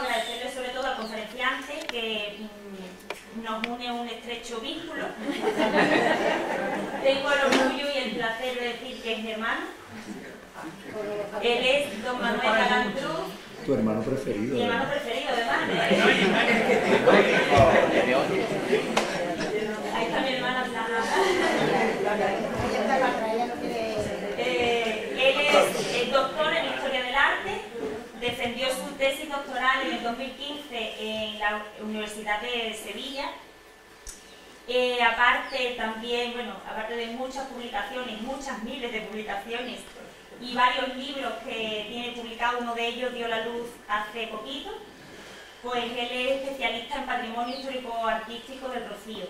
agradecerle sobre todo al conferenciante que mm, nos une un estrecho vínculo. Tengo el orgullo y el placer de decir que es mi hermano. Él es don Manuel Galantru. Tu hermano preferido. Mi hermano preferido, además. Ahí está mi hermana eh, él es doctor en Historia del Arte, defendió su tesis doctoral en el 2015 en la Universidad de Sevilla. Eh, aparte también, bueno, aparte de muchas publicaciones, muchas miles de publicaciones y varios libros que tiene publicado, uno de ellos dio la luz hace poquito, pues él es especialista en patrimonio histórico-artístico del Rocío.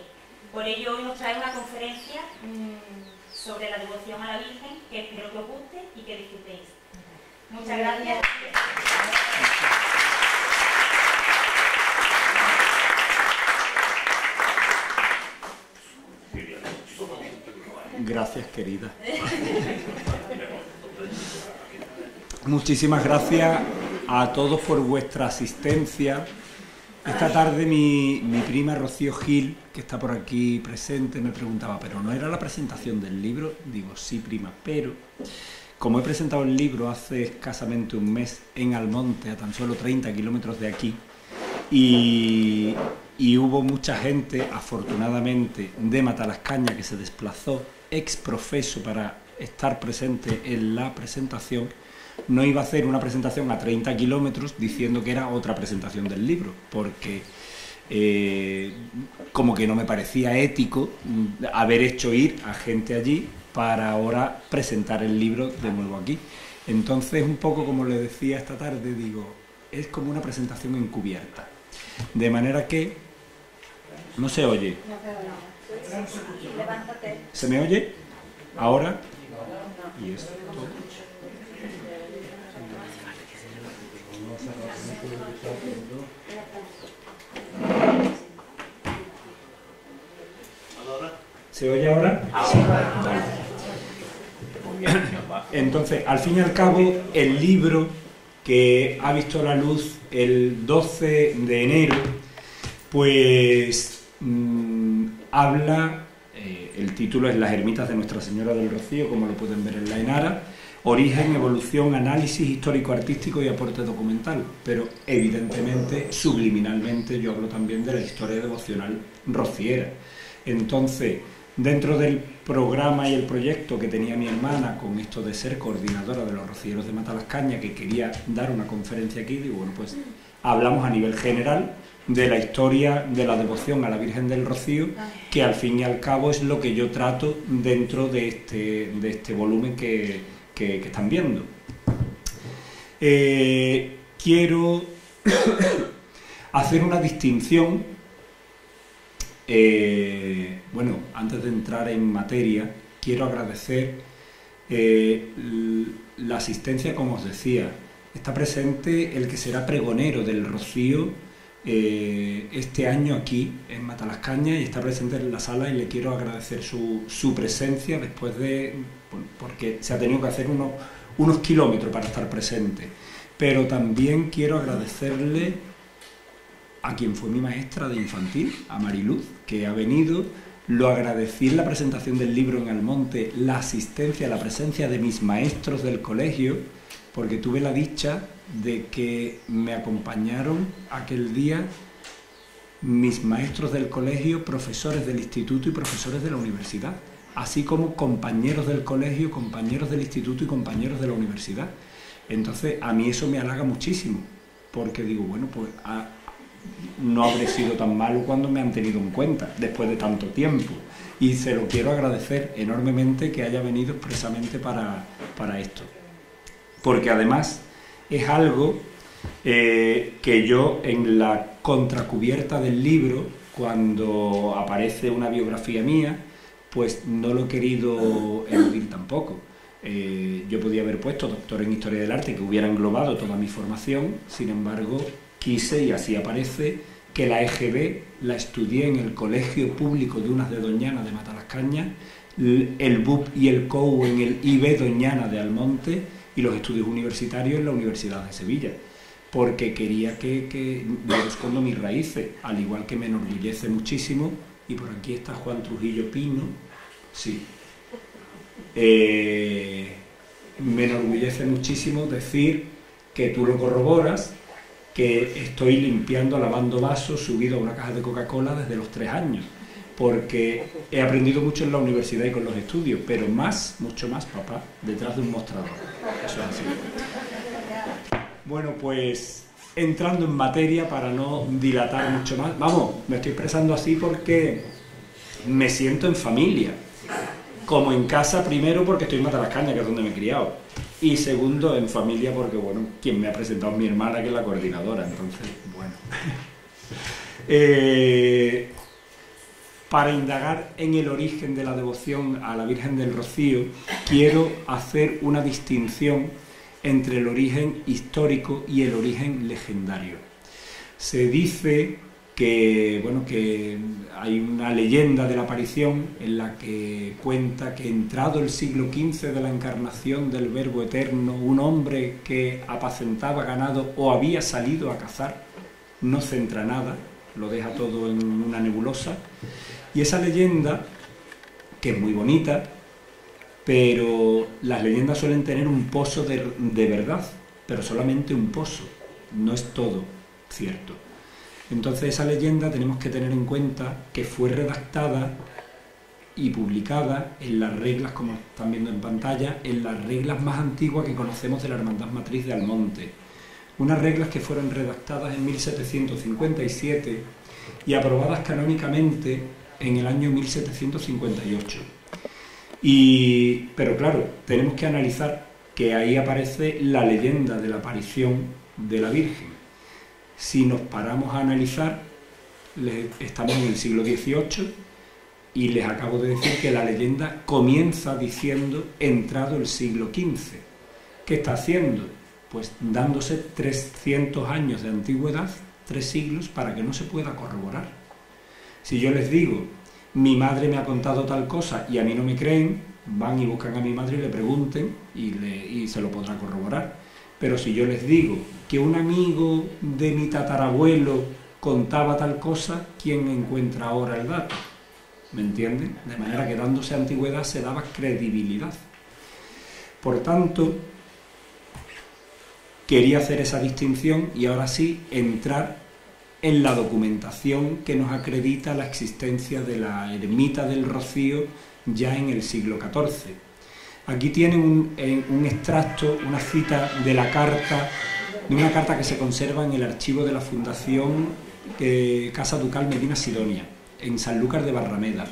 Por ello hoy nos trae una conferencia mmm, sobre la devoción a la Virgen, que espero que os guste y que disfrutéis. Muchas gracias. Gracias, querida. Muchísimas gracias a todos por vuestra asistencia. Esta tarde mi, mi, prima Rocío Gil, que está por aquí presente, me preguntaba, ¿pero no era la presentación del libro? Digo, sí, prima, pero como he presentado el libro hace escasamente un mes en Almonte, a tan solo 30 kilómetros de aquí, y, hubo mucha gente, afortunadamente, de Matalascaña que se desplazó ex profeso para estar presente en la presentación, no iba a hacer una presentación a 30 kilómetros diciendo que era otra presentación del libro, porque eh, como que no me parecía ético haber hecho ir a gente allí para ahora presentar el libro de nuevo aquí. Entonces, un poco como le decía esta tarde, digo, es como una presentación encubierta. De manera que no se oye. ¿Se me oye? Ahora. Y esto. ¿Se oye ahora? Entonces, al fin y al cabo, el libro que ha visto la luz el 12 de enero, pues mm, habla, eh, el título es Las ermitas de Nuestra Señora del Rocío, como lo pueden ver en la Enara, origen, evolución, análisis histórico-artístico y aporte documental, pero evidentemente, subliminalmente, yo hablo también de la historia devocional rociera. Entonces, Dentro del programa y el proyecto que tenía mi hermana con esto de ser coordinadora de los rocieros de Matalascaña, que quería dar una conferencia aquí, digo, bueno, pues hablamos a nivel general de la historia de la devoción a la Virgen del Rocío, que al fin y al cabo es lo que yo trato dentro de este, de este volumen que, están viendo. Eh, quiero hacer una distinción eh, bueno, antes de entrar en materia, quiero agradecer eh, la asistencia, como os decía. Está presente el que será pregonero del Rocío eh, este año aquí en Matalascaña y está presente en la sala y le quiero agradecer su, presencia después de, porque se ha tenido que hacer unos kilómetros para estar presente. Pero también quiero agradecerle a quien fue mi maestra de infantil, a Mariluz, que ha venido. Lo agradecí en la presentación del libro en Almonte, la asistencia, la presencia de mis maestros del colegio, porque tuve la dicha de que me acompañaron aquel día mis maestros del colegio, profesores del instituto y profesores de la universidad. así como compañeros del colegio, compañeros del instituto y compañeros de la universidad. Entonces, a mí eso me halaga muchísimo, porque digo, bueno, pues ah, no habré sido tan malo cuando me han tenido en cuenta, después de tanto tiempo. Y se lo quiero agradecer enormemente que haya venido expresamente para, para esto. Porque además es algo eh, que yo en la contracubierta del libro, cuando aparece una biografía mía, pues no lo he querido eludir tampoco. Eh, yo podía haber puesto doctor en Historia del Arte, que hubiera englobado toda mi formación, sin embargo, quise, y así aparece, que la EGB la estudié en el Colegio Público de Unas de Doñana de Matalascaña, el BUP y el COU en el IB Doñana de Almonte y los estudios universitarios en la Universidad de Sevilla porque quería que, que yo escondo mis raíces, al igual que me enorgullece muchísimo, y por aquí está Juan Trujillo Pino, sí. Eh, me enorgullece muchísimo decir que tú lo corroboras, que estoy limpiando, lavando vasos, subido a una caja de Coca-Cola desde los tres años, porque he aprendido mucho en la universidad y con los estudios, pero más, mucho más, papá, detrás de un mostrador. Eso es así. Bueno, pues entrando en materia para no dilatar mucho más. Vamos, me estoy expresando así porque me siento en familia. Como en casa, primero porque estoy en Matalascaña, que es donde me he criado. Y segundo, en familia porque, bueno, quien me ha presentado es mi hermana, que es la coordinadora. Entonces, bueno. Eh, para indagar en el origen de la devoción a la Virgen del Rocío, quiero hacer una distinción entre el origen histórico y el origen legendario. Se dice que, bueno, que hay una leyenda de la aparición en la que cuenta que entrado el siglo XV de la encarnación del Verbo Eterno, un hombre que apacentaba ganado o había salido a cazar, no centra nada, lo deja todo en una nebulosa, y esa leyenda, que es muy bonita, pero las leyendas suelen tener un pozo de, verdad, pero solamente un pozo, no es todo cierto. Entonces esa leyenda tenemos que tener en cuenta que fue redactada y publicada en las reglas, como están viendo en pantalla, en las reglas más antiguas que conocemos de la Hermandad Matriz de Almonte. Unas reglas que fueron redactadas en 1757 y aprobadas canónicamente en el año 1758 pero claro, tenemos que analizar que ahí aparece la leyenda de la aparición de la Virgen. Si nos paramos a analizar, estamos en el siglo XVIII y les acabo de decir que la leyenda comienza diciendo entrado el siglo XV. ¿Qué está haciendo? Pues dándose 300 años de antigüedad, tres siglos, para que no se pueda corroborar. Si yo les digo mi madre me ha contado tal cosa y a mí no me creen, van y buscan a mi madre y le pregunten y, se lo podrá corroborar. Pero si yo les digo que un amigo de mi tatarabuelo contaba tal cosa, ¿quién encuentra ahora el dato? ¿Me entienden? De manera que dándose antigüedad se daba credibilidad. Por tanto, quería hacer esa distinción y ahora sí entrar en la documentación que nos acredita la existencia de la ermita del Rocío ya en el siglo XIV. Aquí tienen un, extracto, una cita de la carta, de una carta que se conserva en el archivo de la Fundación eh, Casa Ducal Medina Sidonia, en Sanlúcar de Barrameda.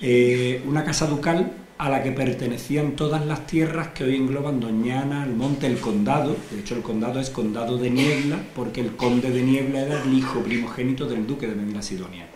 Eh, una casa ducal a la que pertenecían todas las tierras que hoy engloban Doñana, el monte, el condado. De hecho, el condado es condado de Niebla, porque el conde de Niebla era el hijo primogénito del duque de Medina Sidonia.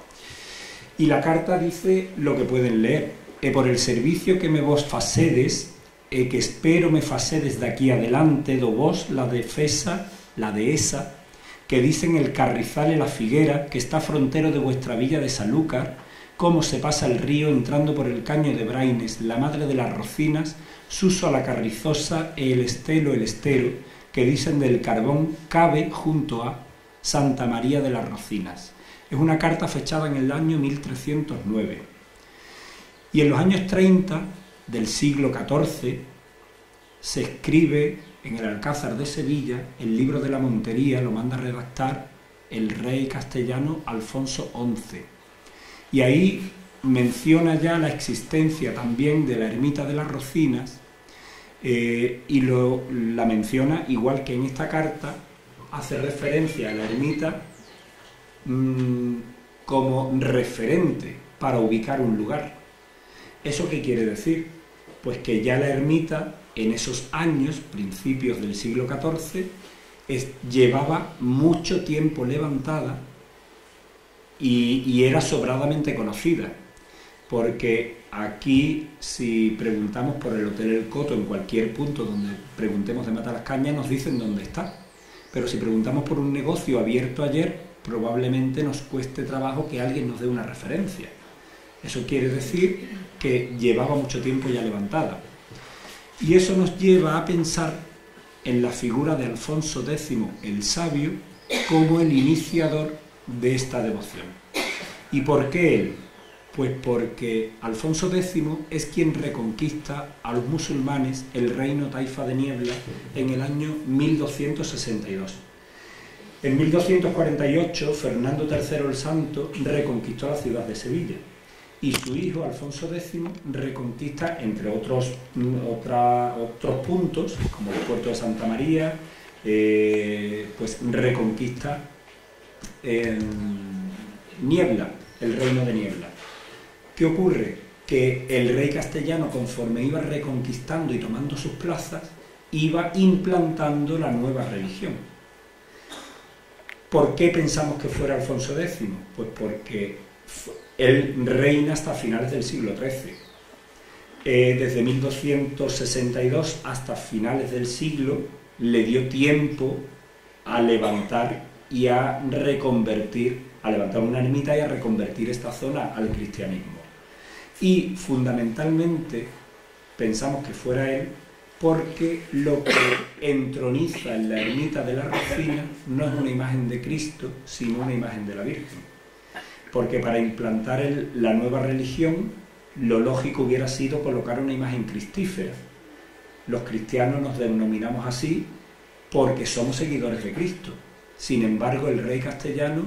Y la carta dice lo que pueden leer. E por el servicio que me vos facedes, e que espero me facedes de aquí adelante, do vos la defesa, la dehesa, que dicen el carrizal y la figuera, que está frontero de vuestra villa de Sanlúcar, cómo se pasa el río entrando por el caño de Braines, la madre de las rocinas, Suso a la carrizosa e el estelo el estero, que dicen del carbón, cabe junto a Santa María de las Rocinas. Es una carta fechada en el año 1309. Y en los años 30 del siglo XIV se escribe en el Alcázar de Sevilla el libro de la Montería, lo manda a redactar el rey castellano Alfonso XI y ahí menciona ya la existencia también de la ermita de las Rocinas eh, y lo, la menciona igual que en esta carta, hace referencia a la ermita mm, como referente para ubicar un lugar. ¿Eso qué quiere decir? Pues que ya la ermita en esos años, principios del siglo XIV, llevaba mucho tiempo levantada y, era sobradamente conocida, porque aquí si preguntamos por el Hotel El Coto en cualquier punto donde preguntemos de Matalascaña nos dicen dónde está, pero si preguntamos por un negocio abierto ayer, probablemente nos cueste trabajo que alguien nos dé una referencia. Eso quiere decir que llevaba mucho tiempo ya levantada. Y eso nos lleva a pensar en la figura de Alfonso X el Sabio como el iniciador de esta devoción. ¿Y por qué él? Pues porque Alfonso X es quien reconquista a los musulmanes el reino taifa de Niebla en el año 1262. En 1248, Fernando III el Santo reconquistó la ciudad de Sevilla y su hijo Alfonso X reconquista, entre otros, otros puntos, como el puerto de Santa María, eh, pues reconquista Niebla, el reino de Niebla. ¿Qué ocurre? Que el rey castellano, conforme iba reconquistando y tomando sus plazas, iba implantando la nueva religión. ¿Por qué pensamos que fuera Alfonso X? Pues porque él reina hasta finales del siglo XIII. Eh, desde 1262 hasta finales del siglo le dio tiempo a levantar y a reconvertir, a levantar una ermita y a reconvertir esta zona al cristianismo. Y fundamentalmente pensamos que fuera él porque lo que entroniza en la ermita de la Rocina no es una imagen de Cristo, sino una imagen de la Virgen porque para implantar la nueva religión lo lógico hubiera sido colocar una imagen cristífera. Los cristianos nos denominamos así porque somos seguidores de Cristo. Sin embargo, el rey castellano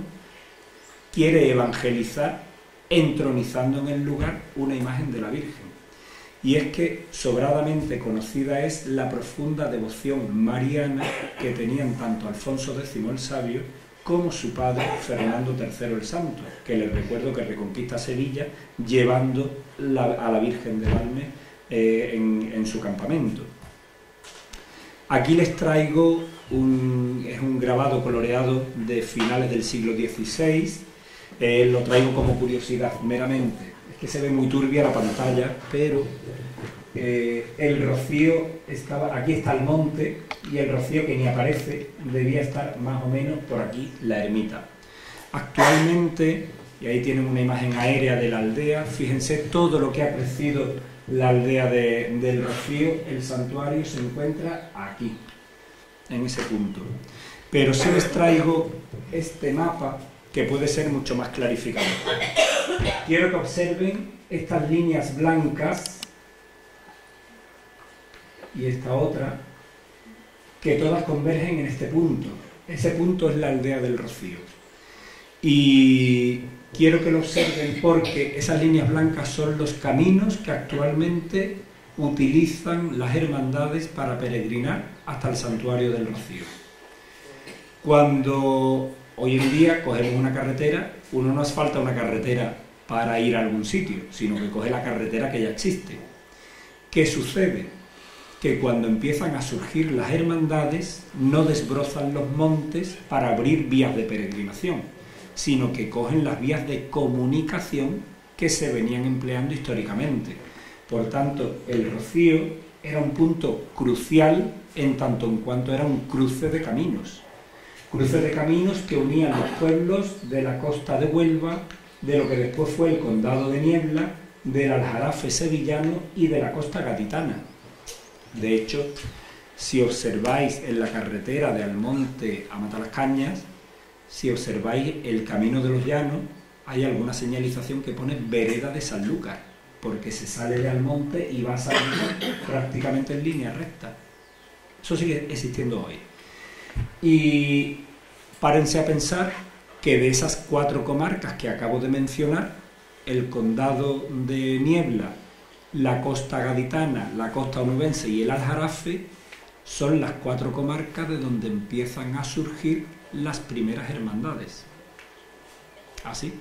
quiere evangelizar entronizando en el lugar una imagen de la Virgen. Y es que sobradamente conocida es la profunda devoción mariana que tenían tanto Alfonso X el Sabio como su padre Fernando III el Santo, que les recuerdo que reconquista Sevilla llevando a la Virgen de Valme eh, en, su campamento. Aquí les traigo un, un grabado coloreado de finales del siglo XVI, eh, lo traigo como curiosidad meramente, es que se ve muy turbia la pantalla, pero eh, el rocío estaba, aquí está el monte y el rocío que ni aparece debía estar más o menos por aquí la ermita. Actualmente, y ahí tienen una imagen aérea de la aldea, fíjense todo lo que ha crecido la aldea del rocío, el santuario se encuentra aquí, en ese punto. Pero si les traigo este mapa que puede ser mucho más clarificador. Quiero que observen estas líneas blancas y esta otra, que todas convergen en este punto. Ese punto es la aldea del Rocío. Y quiero que lo observen porque esas líneas blancas son los caminos que actualmente utilizan las hermandades para peregrinar hasta el santuario del Rocío. Cuando hoy en día cogemos una carretera, uno no asfalta una carretera para ir a algún sitio, sino que coge la carretera que ya existe. ¿Qué sucede? Que cuando empiezan a surgir las hermandades no desbrozan los montes para abrir vías de peregrinación, sino que cogen las vías de comunicación que se venían empleando históricamente. Por tanto, el rocío era un punto crucial en tanto en cuanto era un cruce de caminos. Cruce de caminos que unían los pueblos de la costa de Huelva, de lo que después fue el condado de Niebla, del Aljarafe sevillano y de la costa gaditana de hecho, si observáis en la carretera de Almonte a Matalascañas, si observáis el camino de los llanos, hay alguna señalización que pone vereda de Sanlúcar, porque se sale de Almonte y va a salir prácticamente en línea recta. Eso sigue existiendo hoy. Y párense a pensar que de esas cuatro comarcas que acabo de mencionar, el condado de Niebla, la costa gaditana, la costa onubense y el Aljarafe son las cuatro comarcas de donde empiezan a surgir las primeras hermandades. Así.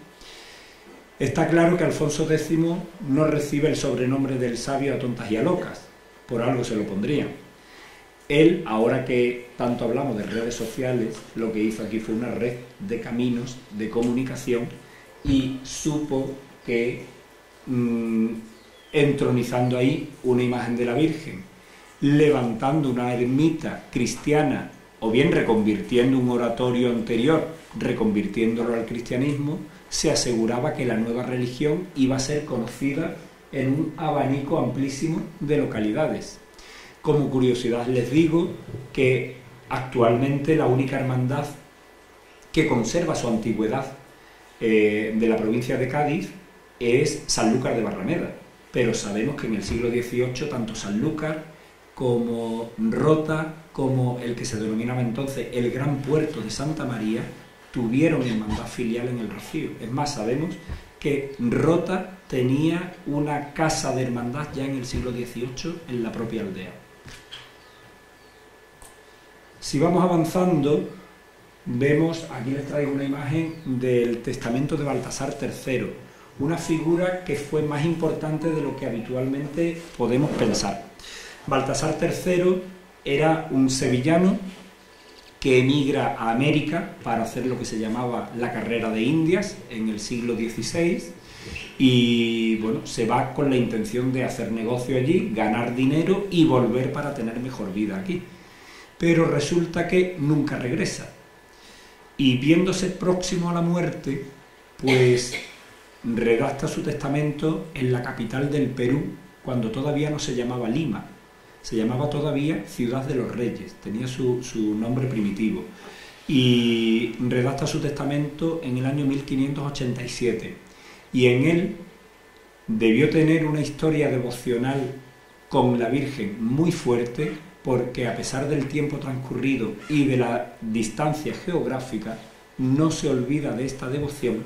Está claro que Alfonso X no recibe el sobrenombre del sabio a tontas y a locas, por algo se lo pondrían. Él, ahora que tanto hablamos de redes sociales, lo que hizo aquí fue una red de caminos de comunicación y supo que mm, entronizando ahí una imagen de la Virgen, levantando una ermita cristiana o bien reconvirtiendo un oratorio anterior, reconvirtiéndolo al cristianismo, se aseguraba que la nueva religión iba a ser conocida en un abanico amplísimo de localidades. Como curiosidad les digo que actualmente la única hermandad que conserva su antigüedad eh, de la provincia de Cádiz es Sanlúcar de Barrameda, pero sabemos que en el siglo XVIII tanto Sanlúcar como Rota, como el que se denominaba entonces el Gran Puerto de Santa María, tuvieron hermandad filial en el Rocío. Es más, sabemos que Rota tenía una casa de hermandad ya en el siglo XVIII en la propia aldea. Si vamos avanzando, vemos, aquí les traigo una imagen del testamento de Baltasar III, una figura que fue más importante de lo que habitualmente podemos pensar. Baltasar III era un sevillano que emigra a América para hacer lo que se llamaba la carrera de Indias en el siglo XVI y bueno, se va con la intención de hacer negocio allí, ganar dinero y volver para tener mejor vida aquí. Pero resulta que nunca regresa. Y viéndose próximo a la muerte, pues redacta su testamento en la capital del Perú, cuando todavía no se llamaba Lima, se llamaba todavía Ciudad de los Reyes, tenía su, nombre primitivo. Y redacta su testamento en el año 1587. Y en él debió tener una historia devocional con la Virgen muy fuerte, porque a pesar del tiempo transcurrido y de la distancia geográfica, no se olvida de esta devoción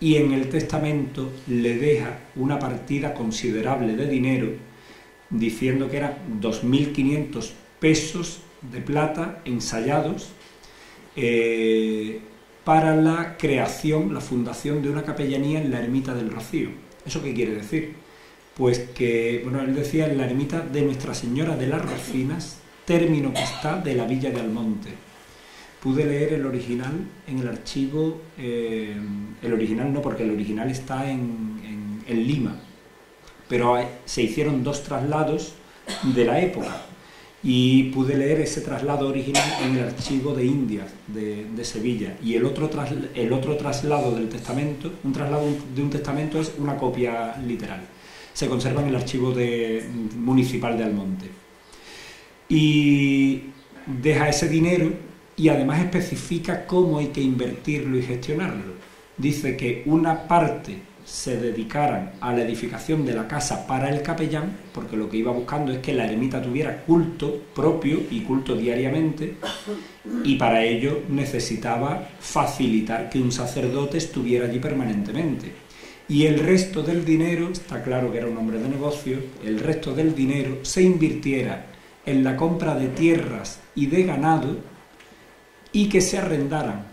y en el testamento le deja una partida considerable de dinero diciendo que eran 2.500 pesos de plata ensayados eh, para la creación, la fundación de una capellanía en la ermita del Rocío. ¿Eso qué quiere decir? Pues que, bueno, él decía en la ermita de Nuestra Señora de las Rocinas, término que está de la villa de Almonte. Pude leer el original en el archivo, eh, el original no, porque el original está en Lima, pero se hicieron dos traslados de la época y pude leer ese traslado original en el archivo de Indias de, Sevilla y el otro, el otro traslado del testamento, un traslado de un testamento es una copia literal. Se conserva en el archivo de, municipal de Almonte. Y deja ese dinero y además especifica cómo hay que invertirlo y gestionarlo. Dice que una parte se dedicaran a la edificación de la casa para el capellán, porque lo que iba buscando es que la ermita tuviera culto propio y culto diariamente, y para ello necesitaba facilitar que un sacerdote estuviera allí permanentemente. Y el resto del dinero, está claro que era un hombre de negocio, el resto del dinero se invirtiera en la compra de tierras y de ganado y que se arrendaran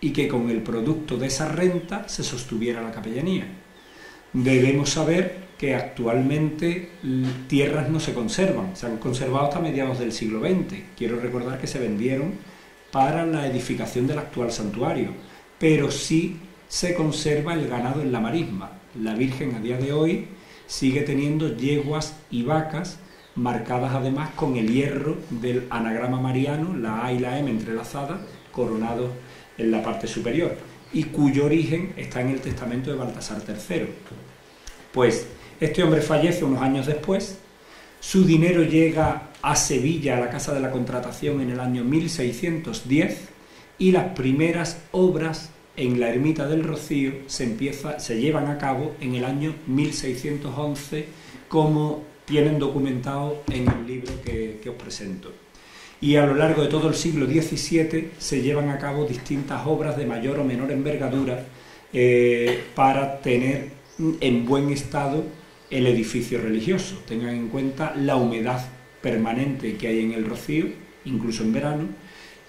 y que con el producto de esa renta se sostuviera la capellanía. Debemos saber que actualmente tierras no se conservan, se han conservado hasta mediados del siglo XX. Quiero recordar que se vendieron para la edificación del actual santuario, pero sí se conserva el ganado en la marisma. La Virgen a día de hoy sigue teniendo yeguas y vacas marcadas además con el hierro del anagrama mariano, la A y la M entrelazadas, coronados en la parte superior y cuyo origen está en el testamento de Baltasar III. Pues este hombre fallece unos años después, su dinero llega a Sevilla, a la Casa de la Contratación, en el año 1610 y las primeras obras en la ermita del Rocío se, empieza, se llevan a cabo en el año 1611, como tienen documentado en el libro que os presento y a lo largo de todo el siglo XVII se llevan a cabo distintas obras de mayor o menor envergadura eh, para tener en buen estado el edificio religioso. Tengan en cuenta la humedad permanente que hay en el rocío, incluso en verano,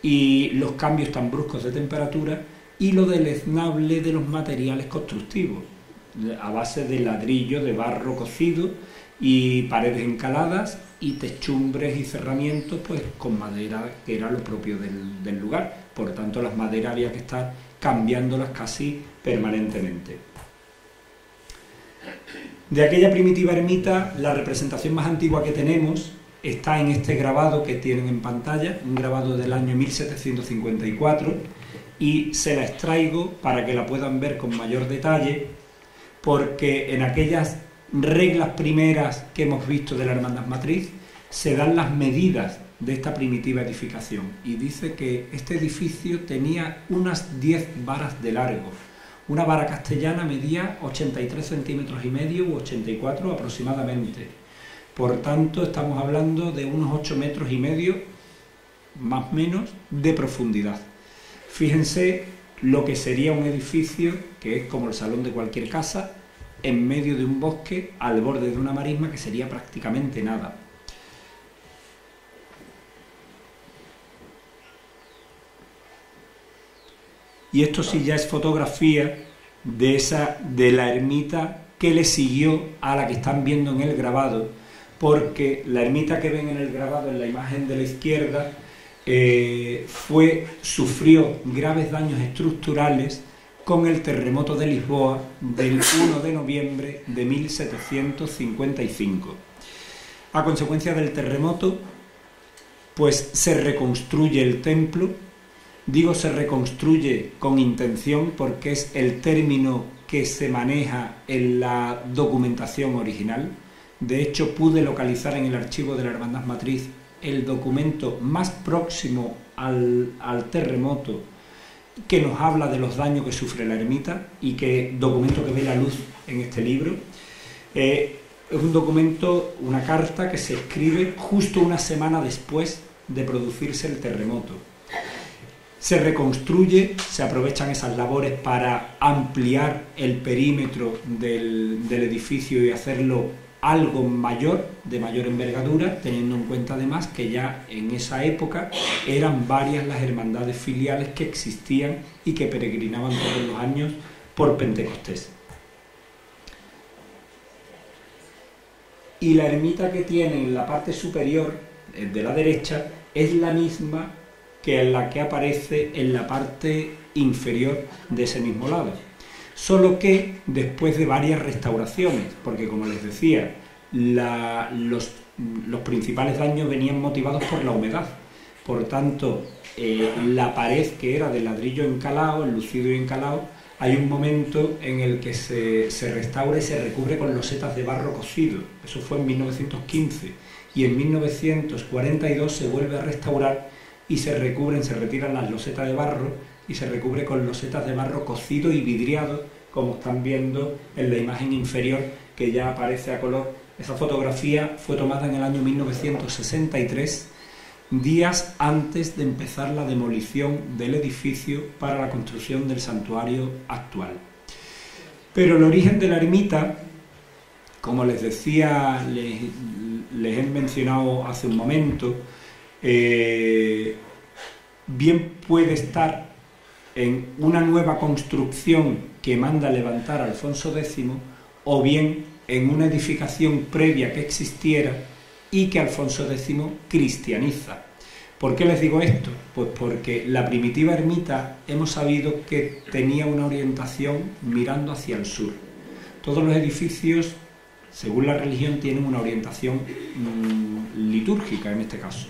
y los cambios tan bruscos de temperatura y lo deleznable de los materiales constructivos, a base de ladrillo, de barro cocido y paredes encaladas y techumbres y cerramientos pues con madera que era lo propio del, lugar. Por tanto las maderas había que estar cambiándolas casi permanentemente. De aquella primitiva ermita, la representación más antigua que tenemos está en este grabado que tienen en pantalla, un grabado del año 1754, y se la extraigo para que la puedan ver con mayor detalle, porque en aquellas reglas primeras que hemos visto de la Hermandad Matriz se dan las medidas de esta primitiva edificación y dice que este edificio tenía unas 10 varas de largo. Una vara castellana medía 83 centímetros y medio u 84 aproximadamente por tanto, estamos hablando de unos 8 metros y medio, más o menos, de profundidad. Fíjense lo que sería un edificio, que es como el salón de cualquier casa, en medio de un bosque, al borde de una marisma, que sería prácticamente nada. Y esto sí ya es fotografía de esa de la ermita que le siguió a la que están viendo en el grabado, porque la ermita que ven en el grabado en la imagen de la izquierda eh, fue, sufrió graves daños estructurales con el terremoto de Lisboa del 1 de noviembre de 1755. A consecuencia del terremoto, pues se reconstruye el templo, digo se reconstruye con intención porque es el término que se maneja en la documentación original, de hecho, pude localizar en el archivo de la Hermandad Matriz el documento más próximo al, terremoto que nos habla de los daños que sufre la ermita y que documento que ve la luz en este libro. Eh, es un documento, una carta que se escribe justo una semana después de producirse el terremoto. Se reconstruye, se aprovechan esas labores para ampliar el perímetro del, del edificio y hacerlo algo mayor, de mayor envergadura, teniendo en cuenta además que ya en esa época eran varias las hermandades filiales que existían y que peregrinaban todos los años por Pentecostés. Y la ermita que tiene en la parte superior, eh, de la derecha, es la misma que la que aparece en la parte inferior de ese mismo lado solo que después de varias restauraciones, porque como les decía, los, principales daños venían motivados por la humedad. Por tanto, eh, la pared que era de ladrillo encalado, enlucido y encalado, hay un momento en el que se, se restaura y se recubre con losetas de barro cocido. Eso fue en 1915. Y en 1942 se vuelve a restaurar y se recubren, se retiran las losetas de barro y se recubre con losetas de barro cocido y vidriado, como están viendo en la imagen inferior que ya aparece a color. Esa fotografía fue tomada en el año 1963, días antes de empezar la demolición del edificio para la construcción del santuario actual. Pero el origen de la ermita, como les decía, les, he mencionado hace un momento, eh, bien puede estar en una nueva construcción que manda levantar Alfonso X o bien en una edificación previa que existiera y que Alfonso X cristianiza. ¿Por qué les digo esto? Pues porque la primitiva ermita hemos sabido que tenía una orientación mirando hacia el sur. Todos los edificios, según la religión, tienen una orientación mm, litúrgica en este caso.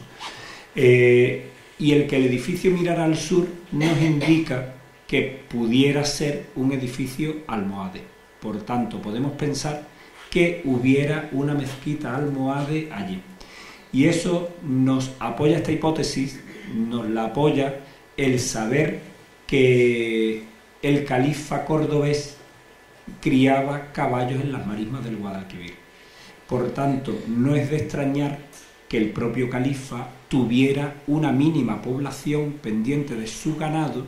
Eh, y el que el edificio mirara al sur nos indica que pudiera ser un edificio almohade. Por tanto, podemos pensar que hubiera una mezquita almohade allí. Y eso nos apoya esta hipótesis, nos la apoya el saber que el califa cordobés criaba caballos en las marismas del Guadalquivir. Por tanto, no es de extrañar que el propio califa tuviera una mínima población pendiente de su ganado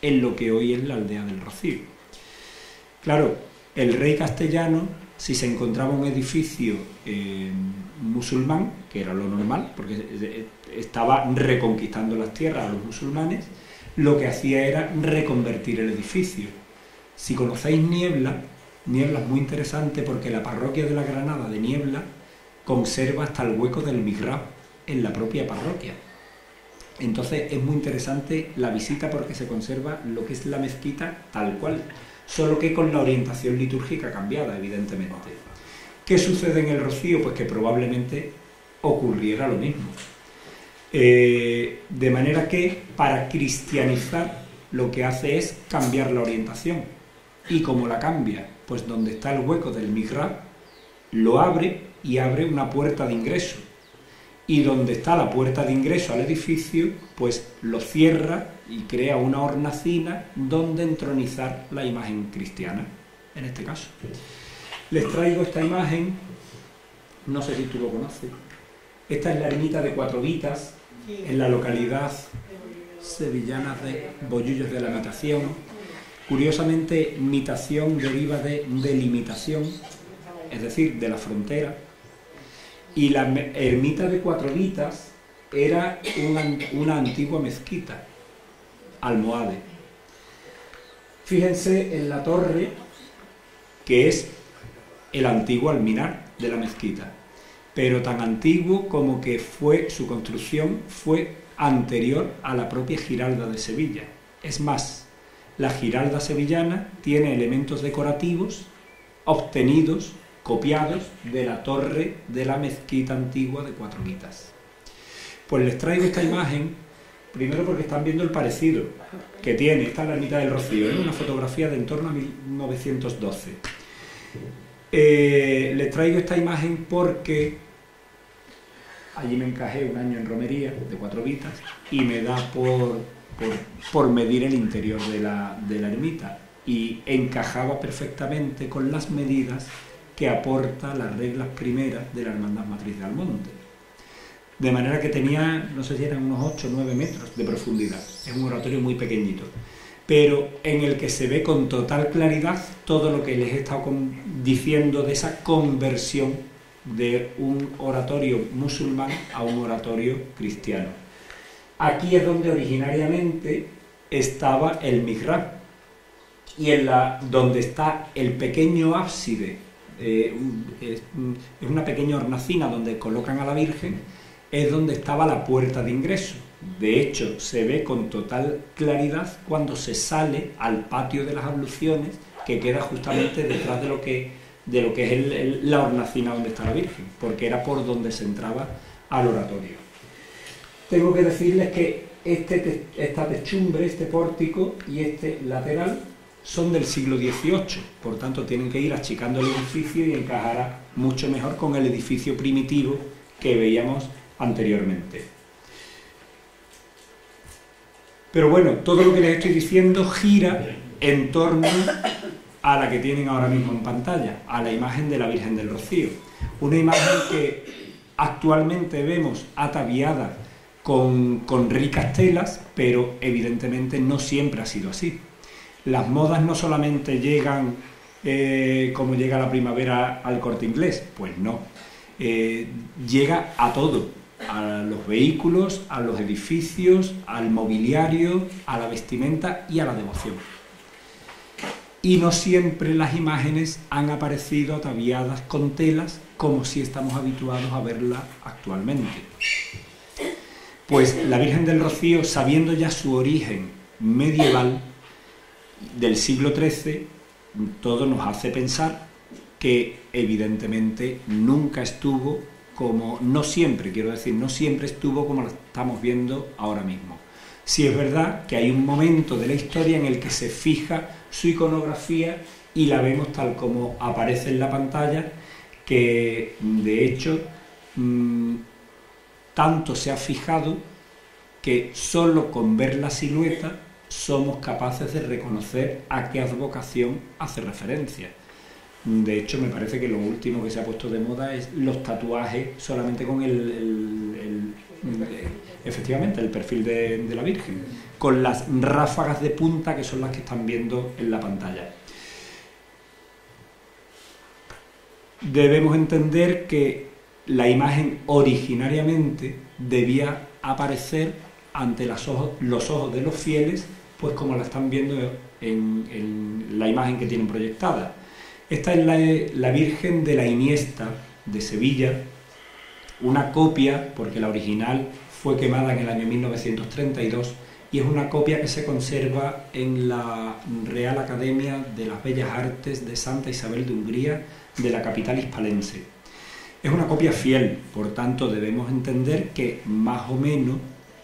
en lo que hoy es la aldea del Rocío. Claro, El rey castellano, si se encontraba un edificio eh, musulmán, que era lo normal, porque estaba reconquistando las tierras a los musulmanes, lo que hacía era reconvertir el edificio. Si conocéis Niebla, Niebla es muy interesante porque la parroquia de la Granada de Niebla conserva hasta el hueco del mihrab en la propia parroquia. Entonces es muy interesante la visita porque se conserva lo que es la mezquita tal cual, solo que con la orientación litúrgica cambiada, evidentemente. ¿Qué sucede en el Rocío? Pues que probablemente ocurriera lo mismo. Eh, de manera que para cristianizar lo que hace es cambiar la orientación. Y como la cambia, pues donde está el hueco del mihrab, lo abre y abre una puerta de ingreso. Y donde está la puerta de ingreso al edificio, pues lo cierra y crea una hornacina donde entronizar la imagen cristiana, en este caso. Les traigo esta imagen, no sé si tú lo conoces. Esta es la ermita de Cuatro Vitas, en la localidad sevillana de Bollullos de la Mitación. Curiosamente, mitación deriva de delimitación, es decir, de la frontera y la ermita de Cuatro Vitas era una, antigua mezquita, almohade. Fíjense en la torre que es el antiguo alminar de la mezquita, pero tan antiguo como que fue su construcción fue anterior a la propia Giralda de Sevilla. Es más, la Giralda sevillana tiene elementos decorativos obtenidos copiados de la torre de la mezquita antigua de Cuatro Vitas. Pues les traigo esta imagen, primero porque están viendo el parecido que tiene, esta es la ermita del Rocío, es una fotografía de en torno a 1912. Eh, les traigo esta imagen porque allí me encajé un año en romería de Cuatro Vitas y me da por, por, medir el interior de la, de la ermita y encajaba perfectamente con las medidas que aporta las reglas primeras de la Hermandad Matriz de Almonte. De manera que tenía, no sé si eran unos 8 o 9 metros de profundidad. Es un oratorio muy pequeñito, pero en el que se ve con total claridad todo lo que les he estado diciendo de esa conversión de un oratorio musulmán a un oratorio cristiano. Aquí es donde originariamente estaba el mihrab y en la donde está el pequeño ábside eh, es, una pequeña hornacina donde colocan a la Virgen, es donde estaba la puerta de ingreso. De hecho, se ve con total claridad cuando se sale al patio de las abluciones, que queda justamente detrás de lo que, de lo que es la hornacina donde está la Virgen, porque era por donde se entraba al oratorio. Tengo que decirles que este, esta techumbre, este pórtico y este lateral son del siglo XVIII, por tanto tienen que ir achicando el edificio y encajará mucho mejor con el edificio primitivo que veíamos anteriormente. Pero bueno, todo lo que les estoy diciendo gira en torno a la que tienen ahora mismo en pantalla, a la imagen de la Virgen del Rocío. Una imagen que actualmente vemos ataviada con, con ricas telas, pero evidentemente no siempre ha sido así las modas no solamente llegan eh, como llega la primavera al corte inglés, pues no. Eh, llega a todo, a los vehículos, a los edificios, al mobiliario, a la vestimenta y a la devoción. Y no siempre las imágenes han aparecido ataviadas con telas como si estamos habituados a verla actualmente. Pues la Virgen del Rocío, sabiendo ya su origen medieval, del siglo XIII, todo nos hace pensar que evidentemente nunca estuvo como, no siempre, quiero decir, no siempre estuvo como lo estamos viendo ahora mismo. Si es verdad que hay un momento de la historia en el que se fija su iconografía y la vemos tal como aparece en la pantalla, que de hecho mm, tanto se ha fijado que solo con ver la silueta somos capaces de reconocer a qué advocación hace referencia. De hecho, me parece que lo último que se ha puesto de moda es los tatuajes solamente con el, efectivamente, el perfil de, la Virgen, con las ráfagas de punta que son las que están viendo en la pantalla. debemos entender que la imagen originariamente debía aparecer ante los ojos, de los fieles, pues como la están viendo en, la imagen que tienen proyectada. Esta es la, Virgen de la Iniesta de Sevilla, una copia, porque la original fue quemada en el año 1932, y es una copia que se conserva en la Real Academia de las Bellas Artes de Santa Isabel de Hungría, de la capital hispalense. Es una copia fiel, por tanto debemos entender que más o menos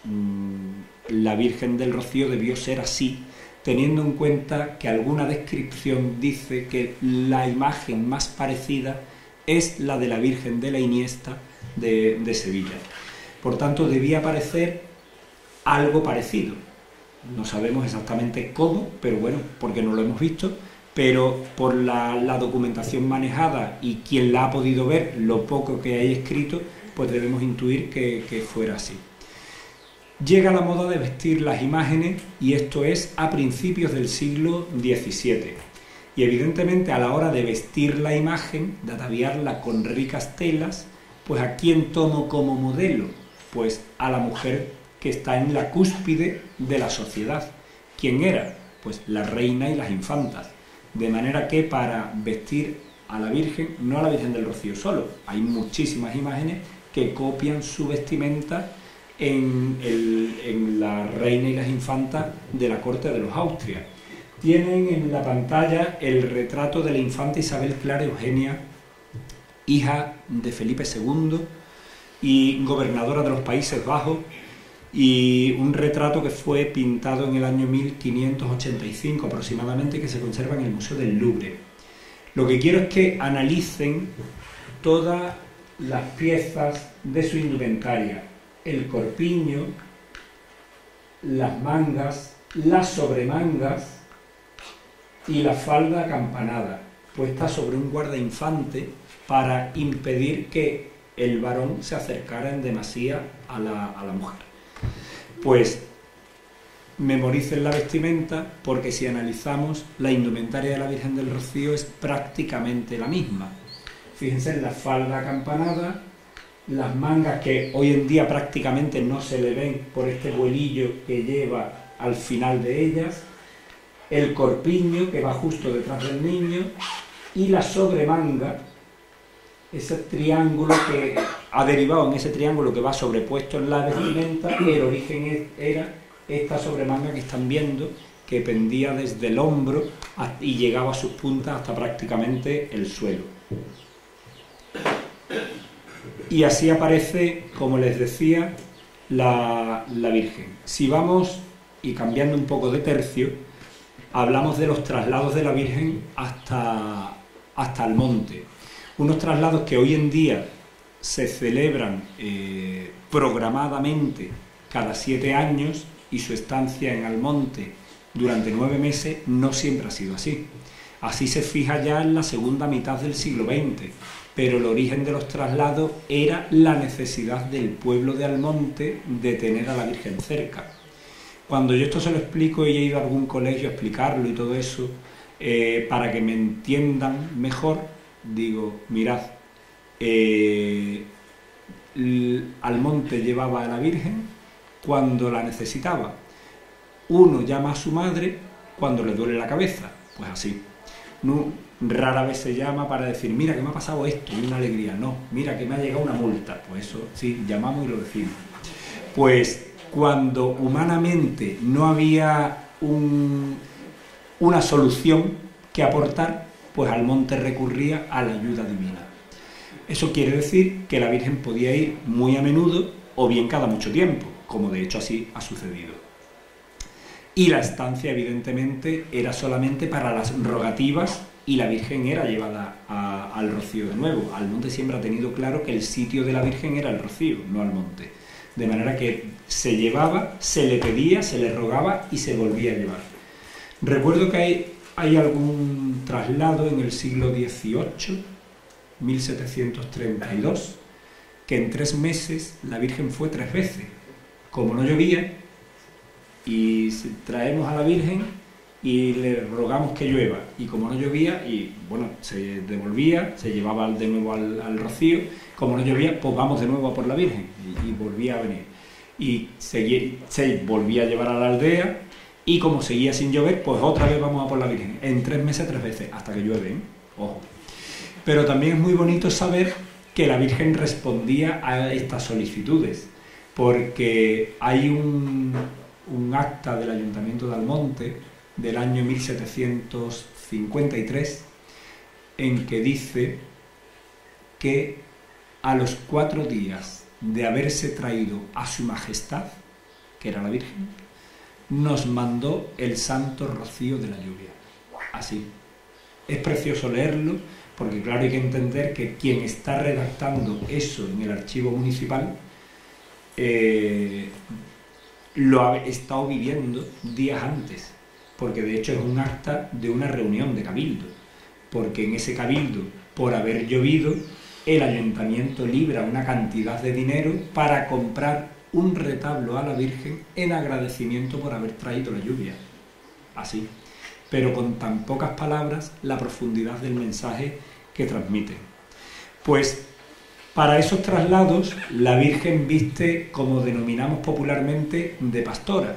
mm, la Virgen del Rocío debió ser así, teniendo en cuenta que alguna descripción dice que la imagen más parecida es la de la Virgen de la Iniesta de, Sevilla. Por tanto, debía parecer algo parecido. No sabemos exactamente cómo, pero bueno, porque no lo hemos visto, pero por la, documentación manejada y quien la ha podido ver, lo poco que hay escrito, pues debemos intuir que fuera así. Llega la moda de vestir las imágenes y esto es a principios del siglo XVII. Y evidentemente a la hora de vestir la imagen, de ataviarla con ricas telas, pues a quién tomo como modelo? Pues a la mujer que está en la cúspide de la sociedad. ¿Quién era? Pues la reina y las infantas. De manera que para vestir a la Virgen, no a la Virgen del Rocío solo, hay muchísimas imágenes que copian su vestimenta en, la reina y las infantas de la corte de los Austrias. Tienen en la pantalla el retrato de la infanta Isabel Clara Eugenia, hija de Felipe II y gobernadora de los Países Bajos, y un retrato que fue pintado en el año 1585 aproximadamente que se conserva en el Museo del Louvre. Lo que quiero es que analicen todas las piezas de su indumentaria, el corpiño, las mangas, las sobremangas y la falda acampanada, puesta sobre un guardainfante para impedir que el varón se acercara en demasía a la, a la mujer. Pues memoricen la vestimenta porque si analizamos la indumentaria de la Virgen del Rocío es prácticamente la misma. Fíjense en la falda acampanada, las mangas que hoy en día prácticamente no se le ven por este vuelillo que lleva al final de ellas, el corpiño que va justo detrás del niño y la sobremanga ese triángulo que ha derivado en ese triángulo que va sobrepuesto en la vestimenta y el origen era esta sobremanga que están viendo que pendía desde el hombro y llegaba a sus puntas hasta prácticamente el suelo. Y así aparece, como les decía, la, la Virgen. Si vamos, y cambiando un poco de tercio, hablamos de los traslados de la Virgen hasta, hasta el monte unos traslados que hoy en día se celebran eh, programadamente cada siete años y su estancia en Almonte durante nueve meses no siempre ha sido así. Así se fija ya en la segunda mitad del siglo XX, pero el origen de los traslados era la necesidad del pueblo de Almonte de tener a la Virgen cerca. Cuando yo esto se lo explico y he ido a algún colegio a explicarlo y todo eso, eh, para que me entiendan mejor, digo, mirad, eh, al monte llevaba a la Virgen cuando la necesitaba. Uno llama a su madre cuando le duele la cabeza, pues así. Rara vez se llama para decir, mira que me ha pasado esto, y una alegría. No, mira que me ha llegado una multa. Pues eso, sí, llamamos y lo decimos. Pues cuando humanamente no había una solución que aportar, pues al monte recurría a la ayuda divina. Eso quiere decir que la Virgen podía ir muy a menudo o bien cada mucho tiempo, como de hecho así ha sucedido. Y la estancia evidentemente era solamente para las rogativas y la Virgen era llevada al rocío de nuevo. Al monte siempre ha tenido claro que el sitio de la Virgen era el rocío, no al monte. De manera que se llevaba, se le pedía, se le rogaba y se volvía a llevar. Recuerdo que hay hay algún traslado en el siglo XVIII, 1732, que en tres meses la Virgen fue tres veces. Como no llovía, y traemos a la Virgen y le rogamos que llueva. Y como no llovía, y bueno, se devolvía, se llevaba de nuevo al, rocío, como no llovía, pues vamos de nuevo a por la Virgen, y, volvía a venir. Y se, se volvía a llevar a la aldea, y como seguía sin llover, pues otra vez vamos a por la Virgen. En tres meses, tres veces, hasta que llueve, ¿eh? ojo. Pero también es muy bonito saber que la Virgen respondía a estas solicitudes, porque hay un, un acta del Ayuntamiento de Almonte del año 1753 en que dice que a los cuatro días de haberse traído a su majestad, que era la Virgen, nos mandó el santo rocío de la lluvia. Así. Es precioso leerlo porque claro hay que entender que quien está redactando eso en el archivo municipal eh, lo ha estado viviendo días antes porque de hecho es un acta de una reunión de cabildo, porque en ese cabildo, por haber llovido, el ayuntamiento libra una cantidad de dinero para comprar un retablo a la Virgen en agradecimiento por haber traído la lluvia. Así, pero con tan pocas palabras la profundidad del mensaje que transmite. Pues para esos traslados la Virgen viste, como denominamos popularmente, de pastora,